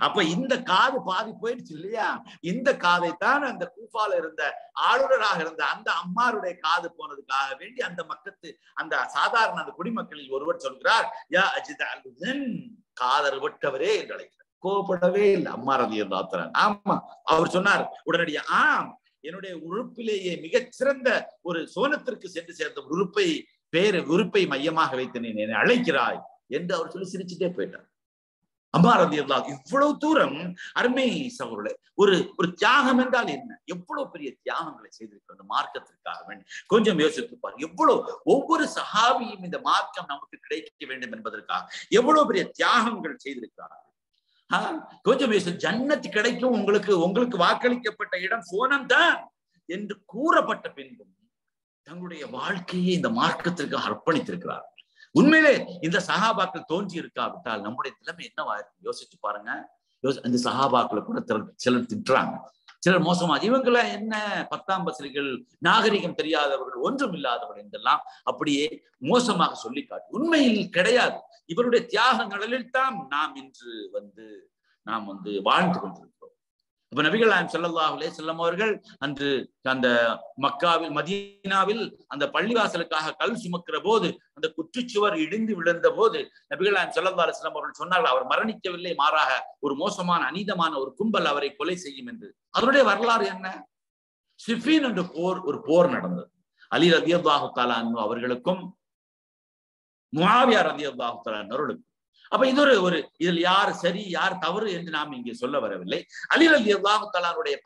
அப்ப இந்த காது பாதி போயிடுச்சு இல்லையா? இந்த காதை தான் அந்த கூஃபால இருந்த ஆளுநராக இருந்த அந்த அம்மாருடைய காது போனதுக்காக வேண்டி அந்த மக்கத்து அந்த சாதாரண அந்த குடிமக்களில் ஒருவர் சொல்கிறார் யா அஜித் காதர் விட்டவரே என்று அழைக்கிறார். கோபப்படவே இல்லை. அம்மா ரதி ஆமா அவர் சொன்னார் உடனடியா ஆம் என்னுடைய உறுப்பிலேயே மிகச்சிறந்த ஒரு சோனத்திற்கு சென்று சேர்ந்த உறுப்பை பேரு உறுப்பை மையமாக வைத்து நீ என்னை அழைக்கிறாய் என்று அவர் சொல்லி சிரிச்சுட்டே போயிட்டார். அம்பாரதி இவ்வளவு தூரம் அருமை சகோதரர்களே ஒரு ஒரு தியாகம் என்றால் என்ன? எவ்வளவு பெரிய தியாகங்களை செய்திருக்கிற இந்த மார்க்கத்திற்காக வேண்டி. கொஞ்சம் யோசித்துப்பார் எவ்வளவு ஒவ்வொரு சகாபியும் இந்த மார்க்கம் நமக்கு கிடைக்க வேண்டும் என்பதற்காக எவ்வளவு பெரிய தியாகங்கள் செய்திருக்கிறார்கள். கொஞ்சம் யோசி ஜன்னத்து கிடைக்கும் உங்களுக்கு உங்களுக்கு வாக்களிக்கப்பட்ட இடம் சோனம் தான் என்று கூறப்பட்ட பின்பும் தங்களுடைய வாழ்க்கையை இந்த மார்க்கத்திற்கு அர்ப்பணித்திருக்கிறார் உண்மையிலே இந்த சகாபாக்கள் தோன்றி இருக்காவிட்டால் நம்முடைய நிலைமை என்னவா இருக்கு யோசிச்சு பாருங்க. அந்த சகாபாக்களை கூட சிலர் திட்டுறாங்க. சிலர் மோசமா இவங்கள என்ன பத்தாம் பசிரிகள் நாகரிகம் தெரியாதவர்கள் ஒன்றும் இல்லாதவர்கள் என்றெல்லாம் அப்படியே மோசமாக சொல்லி காட்டு உண்மையில் கிடையாது. இவருடைய தியாக நிழலில் தான் நாம் இன்று வந்து நாம் வந்து வாழ்ந்து கொண்டிருக்கிறோம். இப்ப நபிகள் நாயம் செல்லல்லாஹுலே செல்லம் அவர்கள் அன்று அந்த மக்காவில் மதீனாவில் அந்த பள்ளிவாசலுக்காக கல் சுமக்கிற போது அந்த குற்றுச்சுவர் இடிந்து விழுந்த போது நபிகள் நாயம் செல்லல்லா செல்லம் அவர்கள் சொன்னார்கள் அவர் மரணிக்கவில்லை மாறாக ஒரு மோசமான அநீதமான ஒரு கும்பல் அவரை கொலை செய்யும் என்று. அதனுடைய வரலாறு என்ன? சிஃபின் என்ற போர் ஒரு போர் நடந்தது. அலி ரதி தாலா அவர்களுக்கும் முகாவியா ரதி அல்லாஹு தாலான் அவர்களுக்கும். அப்ப இது ஒரு ஒரு இதில் யார் சரி யார் தவறு என்று நாம் இங்கே சொல்ல வரவில்லை. அலிர் அலி அல்லாஹு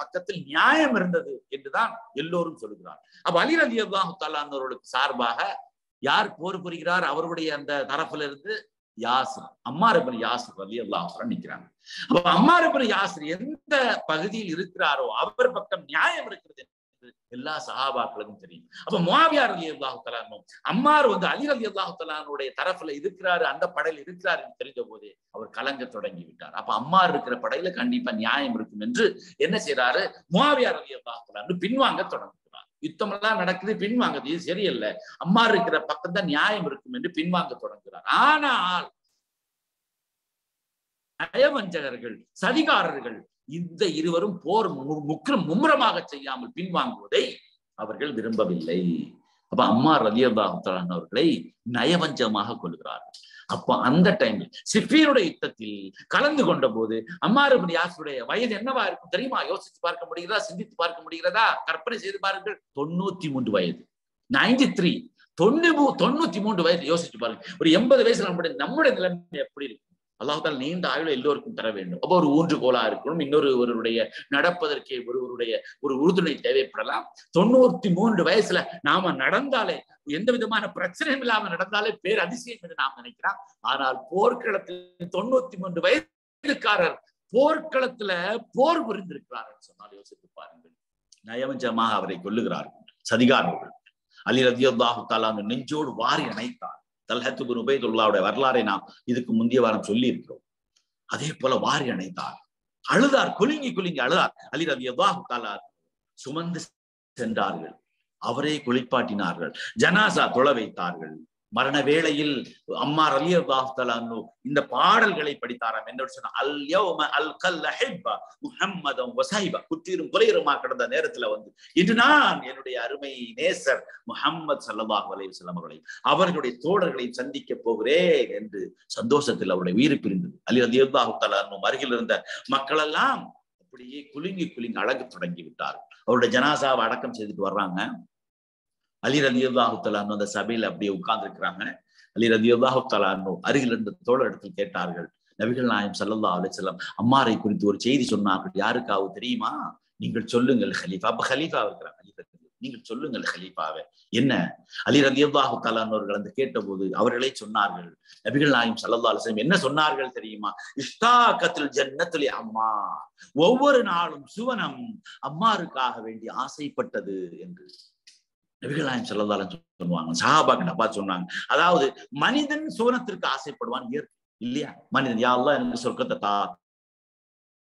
பக்கத்தில் நியாயம் இருந்தது என்றுதான் எல்லோரும் சொல்லுகிறார் அப்ப அலிர் அலி அல்லாஹு சார்பாக யார் போர் புரிகிறார்? அவருடைய அந்த தரப்புல இருந்து யாசர் அம்மாரபன் யாசர் அலி அல்லாஹுரன் நிற்கிறாங்க. அப்ப அம்மாரபன் யாசர் எந்த பகுதியில் இருக்கிறாரோ அவர் பக்கம் நியாயம் இருக்கிறது எல்லா சஹாபாக்களுக்கும் தெரியும். அப்ப முவாவியார் அலி அல்லாஹு தலானும் அம்மார் வந்து அலி அலி அல்லாஹு தலானுடைய தரப்புல இருக்கிறாரு அந்த படையில இருக்கிறார் என்று தெரிந்த போதே அவர் கலங்க தொடங்கி விட்டார். அப்ப அம்மார் இருக்கிற படையில கண்டிப்பா நியாயம் இருக்கும் என்று என்ன செய்யறாரு முவாவியார் அலி அல்லாஹு தலான்னு பின்வாங்க தொடங்கும் யுத்தம் எல்லாம் நடக்குது பின்வாங்குது. இது சரியல்ல. அம்மா இருக்கிற பக்கம் தான் நியாயம் இருக்கும் என்று பின்வாங்க தொடங்குகிறார். ஆனால் நயவஞ்சகர்கள் சதிகாரர்கள் இந்த இருவரும் போர் முக்கிரம் மும்முரமாக செய்யாமல் பின்வாங்குவதை அவர்கள் விரும்பவில்லை. அப்ப அம்மா ரலியல்லாஹான் அவர்களை நயவஞ்சமாக கொள்கிறார்கள். அப்ப அந்த டைம்ல சிஃபியனுடைய யுத்தத்தில் கலந்து கொண்ட போது அம்மாரபடி யாசுடைய வயது என்னவா இருக்கும் தெரியுமா? யோசித்து பார்க்க முடிகிறதா? சிந்தித்து பார்க்க முடிகிறதா? கற்பனை செய்து பாருங்கள். தொண்ணூத்தி மூன்று வயது. நைன்டி த்ரீ தொண்ணூ தொண்ணூத்தி மூன்று வயது யோசிச்சு பாருங்க ஒரு எண்பது வயசுல நம்முடைய நம்முடைய நிலைமை எப்படி இருக்கும்? அல்லாஹால் நீண்ட ஆயுள எல்லோருக்கும் தர வேண்டும். அப்போ ஒரு ஊன்றுகோலா இருக்கணும். இன்னொருவருடைய நடப்பதற்கே ஒருவருடைய ஒரு உறுதுணை தேவைப்படலாம். தொண்ணூத்தி மூன்று வயசுல நாம நடந்தாலே எந்த விதமான பிரச்சனையும் இல்லாம நடந்தாலே பேர் அதிசயம் என்று நாம் நினைக்கிறோம் ஆனால் போர்க்களத்தில் தொண்ணூத்தி மூன்று வயதுக்காரர் போர்க்களத்துல போர் புரிந்திருக்கிறார் சொன்னால் யோசித்து பாருங்கள். நயவஞ்சமாக அவரை கொல்லுகிறார்கள். சதிகாரர்கள். அலி ரதியுல்லாஹு தாலா நெஞ்சோடு வாரி அணைத்தார். தல்ஹத்துபின் உபயதுல்லாவுடைய வரலாறை நாம் இதுக்கு முந்தைய வாரம் சொல்லி இருக்கிறோம் அதே போல வாரி அணைத்தார். அழுதார் குலுங்கி குலுங்கி அழுதார். அலி ரவி தாலா சுமந்து சென்றார்கள். அவரே குளிப்பாட்டினார்கள். ஜனாசா தொழ வைத்தார்கள். மரண வேளையில் அம்மா அலி அல்லாஹு இந்த பாடல்களை படித்தாராம். என்ன சொன்ன அல் யௌம அல் கல் ஹிப்பா முஹம்மதம் குற்றீரும் கடந்த நேரத்துல வந்து இன்று நான் என்னுடைய அருமை நேசர் முஹம்மது சல்லாஹ் அலைவசல்லம் அவர்களை அவர்களுடைய தோழர்களை சந்திக்க போகிறேன் என்று சந்தோஷத்தில் அவருடைய உயிர் பிரிந்தது. அலி அலி அல்லாஹு அருகில் இருந்த மக்களெல்லாம் அப்படியே குலுங்கி குலுங்கி அழகு தொடங்கி விட்டார் அவருடைய ஜனாசாவை அடக்கம் செய்துட்டு வர்றாங்க. அலி ரதி அல்லாஹுத்தலான்னு அந்த சபையில அப்படியே உட்கார்ந்துருக்கிறாங்க. அலி ரதி அல்லாஹுத்தலான்னு அருகில் இருந்த தோழரிடத்தில் கேட்டார்கள். நபிகள் நாயம் சல்லல்லா அலிசல்லாம் அம்மாரை குறித்து ஒரு செய்தி சொன்னார்கள். யாருக்காவது தெரியுமா? நீங்கள் சொல்லுங்கள் ஹலீஃபா. அப்ப ஹலீஃபா இருக்கிறாங்க ஹலீஃபா நீங்கள் சொல்லுங்கள் ஹலீஃபாவை. என்ன? அலி ரலியல்லாஹு தலானவர்கள் அந்த கேட்டபோது அவர்களே சொன்னார்கள். நபிகள் நாயும் சல்லா அலிஸ்லம் என்ன சொன்னார்கள் தெரியுமா? இஷ்டாக்கத்தில் ஜன்னத்துல அம்மா. ஒவ்வொரு நாளும் சுவனம் அம்மாருக்காக வேண்டி ஆசைப்பட்டது என்று. நபிகளாயம் செல்லதாலும் சொல்லுவாங்க. சஹாபாக்கிட்ட அப்பா சொன்னாங்க. அதாவது மனிதன் சுவனத்திற்கு ஆசைப்படுவான் இயற்கை. இல்லையா? மனிதன் யாரெல்லாம் எனக்கு சொர்க்கத்தை தா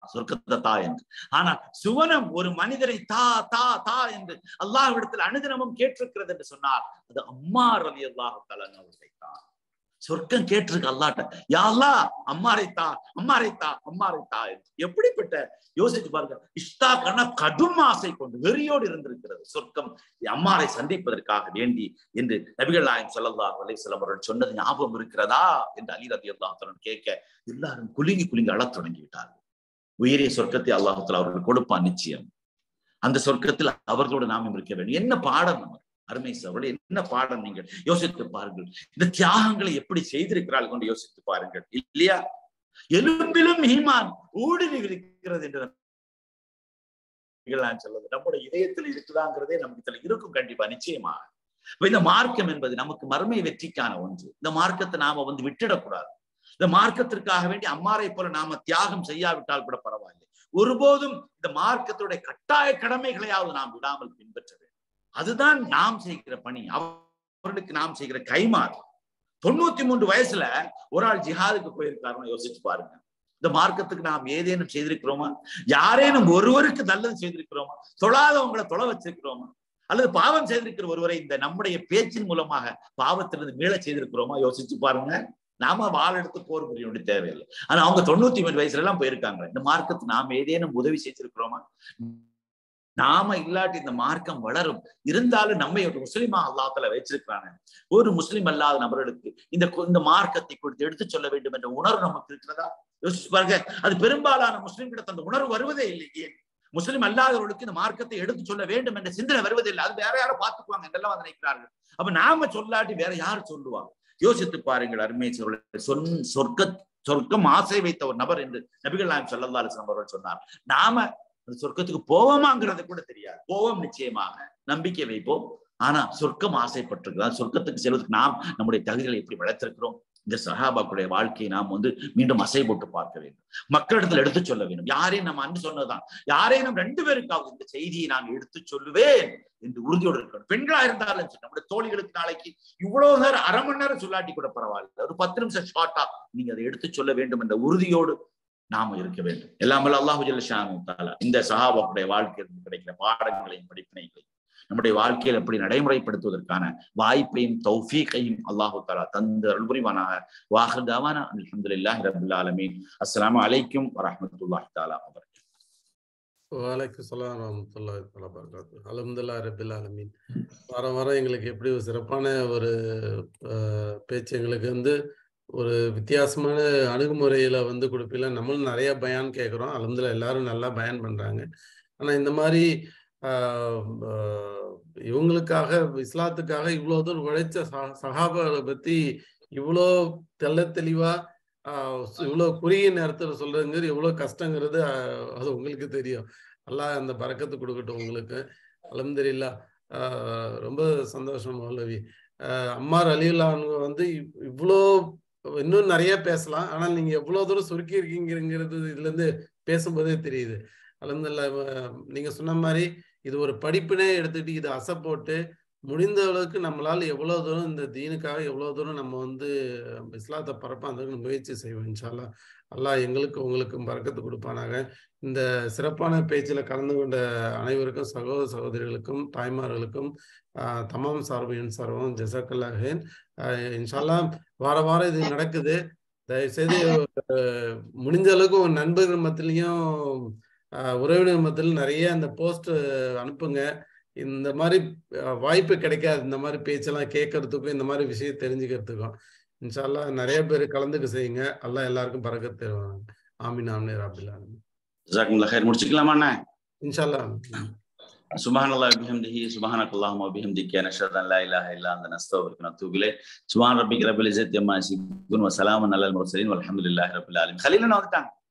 சொர்க்கத்தை தா என்று. ஆனா சுவனம் ஒரு மனிதரை தா தா தா என்று அல்லாஹ்விடத்தில் அனுதினமும் கேட்டிருக்கிறது என்று சொன்னார் அது அம்மா ரவி அல்லாஹு தலன் அவர்களை தான் சொர்க்கம் கேட்டிருக்கு அல்லாட்ட. யாழ்லா அம்மாரைத்தா அம்மாரைத்தா அம்மாரைத்தா எப்படிப்பட்ட யோசிச்சு பாருங்க. இஷ்டா கண்ண கடும் ஆசை கொண்டு வெறியோடு இருந்திருக்கிறது சொர்க்கம். அம்மாரை சந்திப்பதற்காக வேண்டி என்று நபிகள் நாயம் சொல்லல்லா அலிஸ்லாம் அவர்கள் சொன்னது ஞாபகம் இருக்கிறதா என்று அலி ரதி அல்லாஹன் கேட்க எல்லாரும் குலுங்கி குலுங்கி அழத் தொடங்கி விட்டார்கள் உயரிய சொர்க்கத்தை அல்லாஹத்தில் அவர்கள் கொடுப்பான் நிச்சயம். அந்த சொர்க்கத்தில் அவர்களோடு நாமும் இருக்க வேண்டும். என்ன பாடம் நமக்கு அருமை சவர்கள் என்ன பாடம் நீங்கள்? யோசித்து பாருங்கள். இந்த தியாகங்களை எப்படி செய்திருக்கிறாள் கொண்டு யோசித்து பாருங்கள். இல்லையா? எலும்பிலும் ஈமான் ஊடுருவி இருக்கிறது என்று நான் சொல்லுது நம்முடைய இதயத்தில் இருக்குதாங்கிறதே நமக்கு இதுல இருக்கும். கண்டிப்பா நிச்சயமா. இந்த மார்க்கம் என்பது நமக்கு மறுமை வெற்றிக்கான ஒன்று. இந்த மார்க்கத்தை நாம வந்து விட்டுடக்கூடாது. இந்த மார்க்கத்திற்காக வேண்டி அம்மாரை போல நாம தியாகம் செய்யாவிட்டால் கூட பரவாயில்லை. ஒருபோதும் இந்த மார்க்கத்துடைய கட்டாய கடமைகளையாவது நாம் விடாமல் பின்பற்ற வேண்டும் அதுதான் நாம் செய்கிற பணி. அவர்களுக்கு நாம் செய்கிற கைமாறு தொண்ணூத்தி மூன்று வயசுல ஒரு ஆள் ஜிஹாதுக்கு போயிருக்காருன்னு யோசிச்சு பாருங்க. இந்த மார்க்கத்துக்கு நாம் ஏதேனும் செய்திருக்கிறோமா? யாரேனும் ஒருவருக்கு நல்லது செய்திருக்கிறோமா? தொழாதவங்களை தொலை வச்சிருக்கிறோமா? அல்லது பாவம் செய்திருக்கிற ஒருவரை இந்த நம்முடைய பேச்சின் மூலமாக பாவத்திலிருந்து மீள செய்திருக்கிறோமா? யோசிச்சு பாருங்க. நாம வாழ் எடுத்து போர் புரிய வேண்டிய தேவையில்லை. ஆனா அவங்க தொண்ணூத்தி மூணு வயசுல எல்லாம் போயிருக்காங்க. இந்த மார்க்கத்துக்கு நாம் ஏதேனும் உதவி செய்திருக்கிறோமா? நாம இல்லாட்டி இந்த மார்க்கம் வளரும். இருந்தாலும் நம்மை ஒரு முஸ்லிமா அல்லாத்துல வச்சிருக்கிறாங்க ஒரு முஸ்லிம் அல்லாத நபர்களுக்கு இந்த இந்த மார்க்கத்தை கொடுத்து எடுத்து சொல்ல வேண்டும் என்ற உணர்வு நமக்கு இருக்கிறதா? யோசிச்சு பாருங்க. அது பெரும்பாலான முஸ்லிம்கிட்ட அந்த உணர்வு வருவதே இல்லையே முஸ்லிம் அல்லாதவர்களுக்கு இந்த மார்க்கத்தை எடுத்து சொல்ல வேண்டும் என்ற சிந்தனை வருவதில்லை அது வேற யாரும் பார்த்துக்குவாங்க என்றெல்லாம் நினைக்கிறார்கள் அப்ப நாம சொல்லாட்டி வேற யார் சொல்லுவாங்க? யோசித்து பாருங்கள் அருமை சொன் சொர்க்க சொர்க்கம் ஆசை வைத்த ஒரு நபர் என்று நபிகள் நாயம் சல்லா அவர்கள் சொன்னார். நாம அந்த சொர்க்கத்துக்கு போவோமாங்கிறது கூட தெரியாது. போவோம் நிச்சயமாக. நம்பிக்கை வைப்போம். ஆனா சொர்க்கம் ஆசைப்பட்டிருக்கிறோம் சொர்க்கத்துக்கு செல்வதற்கு நாம் நம்முடைய தகுதிகளை எப்படி வளர்த்திருக்கிறோம்? இந்த சஹாபாக்குடைய வாழ்க்கையை நாம் வந்து மீண்டும் அசை போட்டு பார்க்க வேண்டும். மக்களிடத்தில் எடுத்து சொல்ல வேண்டும். யாரையும் நம்ம அன்று சொன்னதுதான். யாரையும் நம்ம ரெண்டு பேருக்காவது இந்த செய்தியை நான் எடுத்து சொல்லுவேன் என்று உறுதியோடு இருக்கணும். பெண்களா இருந்தாலும் சரி நம்முடைய தோழிகளுக்கு நாளைக்கு இவ்வளவு நேரம் அரை மணி நேரம் சொல்லாட்டி கூட பரவாயில்ல. ஒரு பத்து நிமிஷம் ஷார்ட்டா நீங்க அதை எடுத்து சொல்ல வேண்டும் என்ற உறுதியோடு நாம இருக்க வேண்டும். எல்லாமல் அல்லாஹு ஜல்லஷானு இந்த சஹாபாவுடைய வாழ்க்கையில் கிடைக்கிற பாடங்களையும் படிப்பினைகளையும் நம்முடைய வாழ்க்கையில் எப்படி நடைமுறைப்படுத்துவதற்கான வாய்ப்பையும் தௌஃபீக்கையும் அல்லாஹு தாலா தந்து அருள் புரிவானாக. வாஹர் தாவானா? அல்ஹம்துலில்லாஹி அலமீன் ஆலமீன். அஸ்ஸலாமு அலைக்கும் வரஹ்மத்துல்லாஹி தஆலா வலைக்கும் சலாம் வரமத்துல்லாஹி தஆலா பரகாத்து ரபில் ஆலமீன். வாரம் வாரம் எங்களுக்கு எப்படி ஒரு சிறப்பான ஒரு பேச்சு எங்களுக்கு வந்து ஒரு வித்தியாசமான அணுகுமுறையில வந்து கொடுப்பில நம்மளும் நிறைய பயான் கேட்குறோம். அலமதுல எல்லாரும் நல்லா பயன் பண்றாங்க. ஆனா இந்த மாதிரி இவங்களுக்காக இஸ்லாத்துக்காக இவ்வளோ தூரம் உழைச்ச சகாபாவை பத்தி இவ்வளோ தெல்ல தெளிவா இவ்வளோ குறுகிய நேரத்தில் சொல்றதுங்கிறது எவ்வளோ கஷ்டங்கிறது அது உங்களுக்கு தெரியும். எல்லாம் அந்த பறக்கத்து கொடுக்கட்டும் உங்களுக்கு. அலமதுல்லா ரொம்ப சந்தோஷம் மௌலவி. அம்மார் அலியுல்லாங்க வந்து இவ்வளோ இன்னும் நிறைய பேசலாம். ஆனால் நீங்க எவ்வளவு தூரம் சுருக்கி இருக்கீங்கிறது இதுல இருந்து பேசும்போதே தெரியுது. அலமதுல்லா நீங்க சொன்ன மாதிரி இது ஒரு படிப்பினே எடுத்துட்டு இது அசை போட்டு முடிந்த அளவுக்கு நம்மளால எவ்வளவு தூரம் இந்த தீனுக்காக எவ்வளவு தூரம் நம்ம வந்து இஸ்லாத்தை பரப்ப அந்த முயற்சி செய்வோம் இன்ஷால்லா அல்லாஹ் எங்களுக்கு உங்களுக்கும் பறக்கத்து கொடுப்பானாக. இந்த சிறப்பான பேச்சில் கலந்து கொண்ட அனைவருக்கும் சகோதர சகோதரிகளுக்கும் தாய்மார்களுக்கும் தமாம் சார்பின் சார்பும் ஜசக்கல்லாஹேன் இன்ஷால்லா வார வாரம் இது நடக்குது. தயவுசெய்து முடிஞ்ச அளவுக்கு உங்க நண்பர்கள் மத்தியிலையும் உறவினர் மத்தியில் நிறைய அந்த போஸ்ட் அனுப்புங்க. இந்த மாதிரி வாய்ப்பு கிடைக்காது. இந்த மாதிரி பேச்செல்லாம் கேட்கறதுக்கும் இந்த மாதிரி விஷயம் தெரிஞ்சுக்கிறதுக்கும். இன்ஷால்லா நிறைய பேர் கலந்துக்க செய்யுங்க. எல்லாம் எல்லாருக்கும் பறக்க தருவாங்க ஆமின் ஆமினே ராபில்லா ஜசாக்குமுல்லா ஹைர் முடிச்சுக்கலாமா இன்ஷால்லா سبحان الله وبحمده سبحانك اللهم وبحمدك نشهد ان لا اله الا انت نستغفرك ونتوب اليك سبحان ربك رب العزه عما يصفون وسلام على المرسلين والحمد لله رب العالمين خلينا نقطع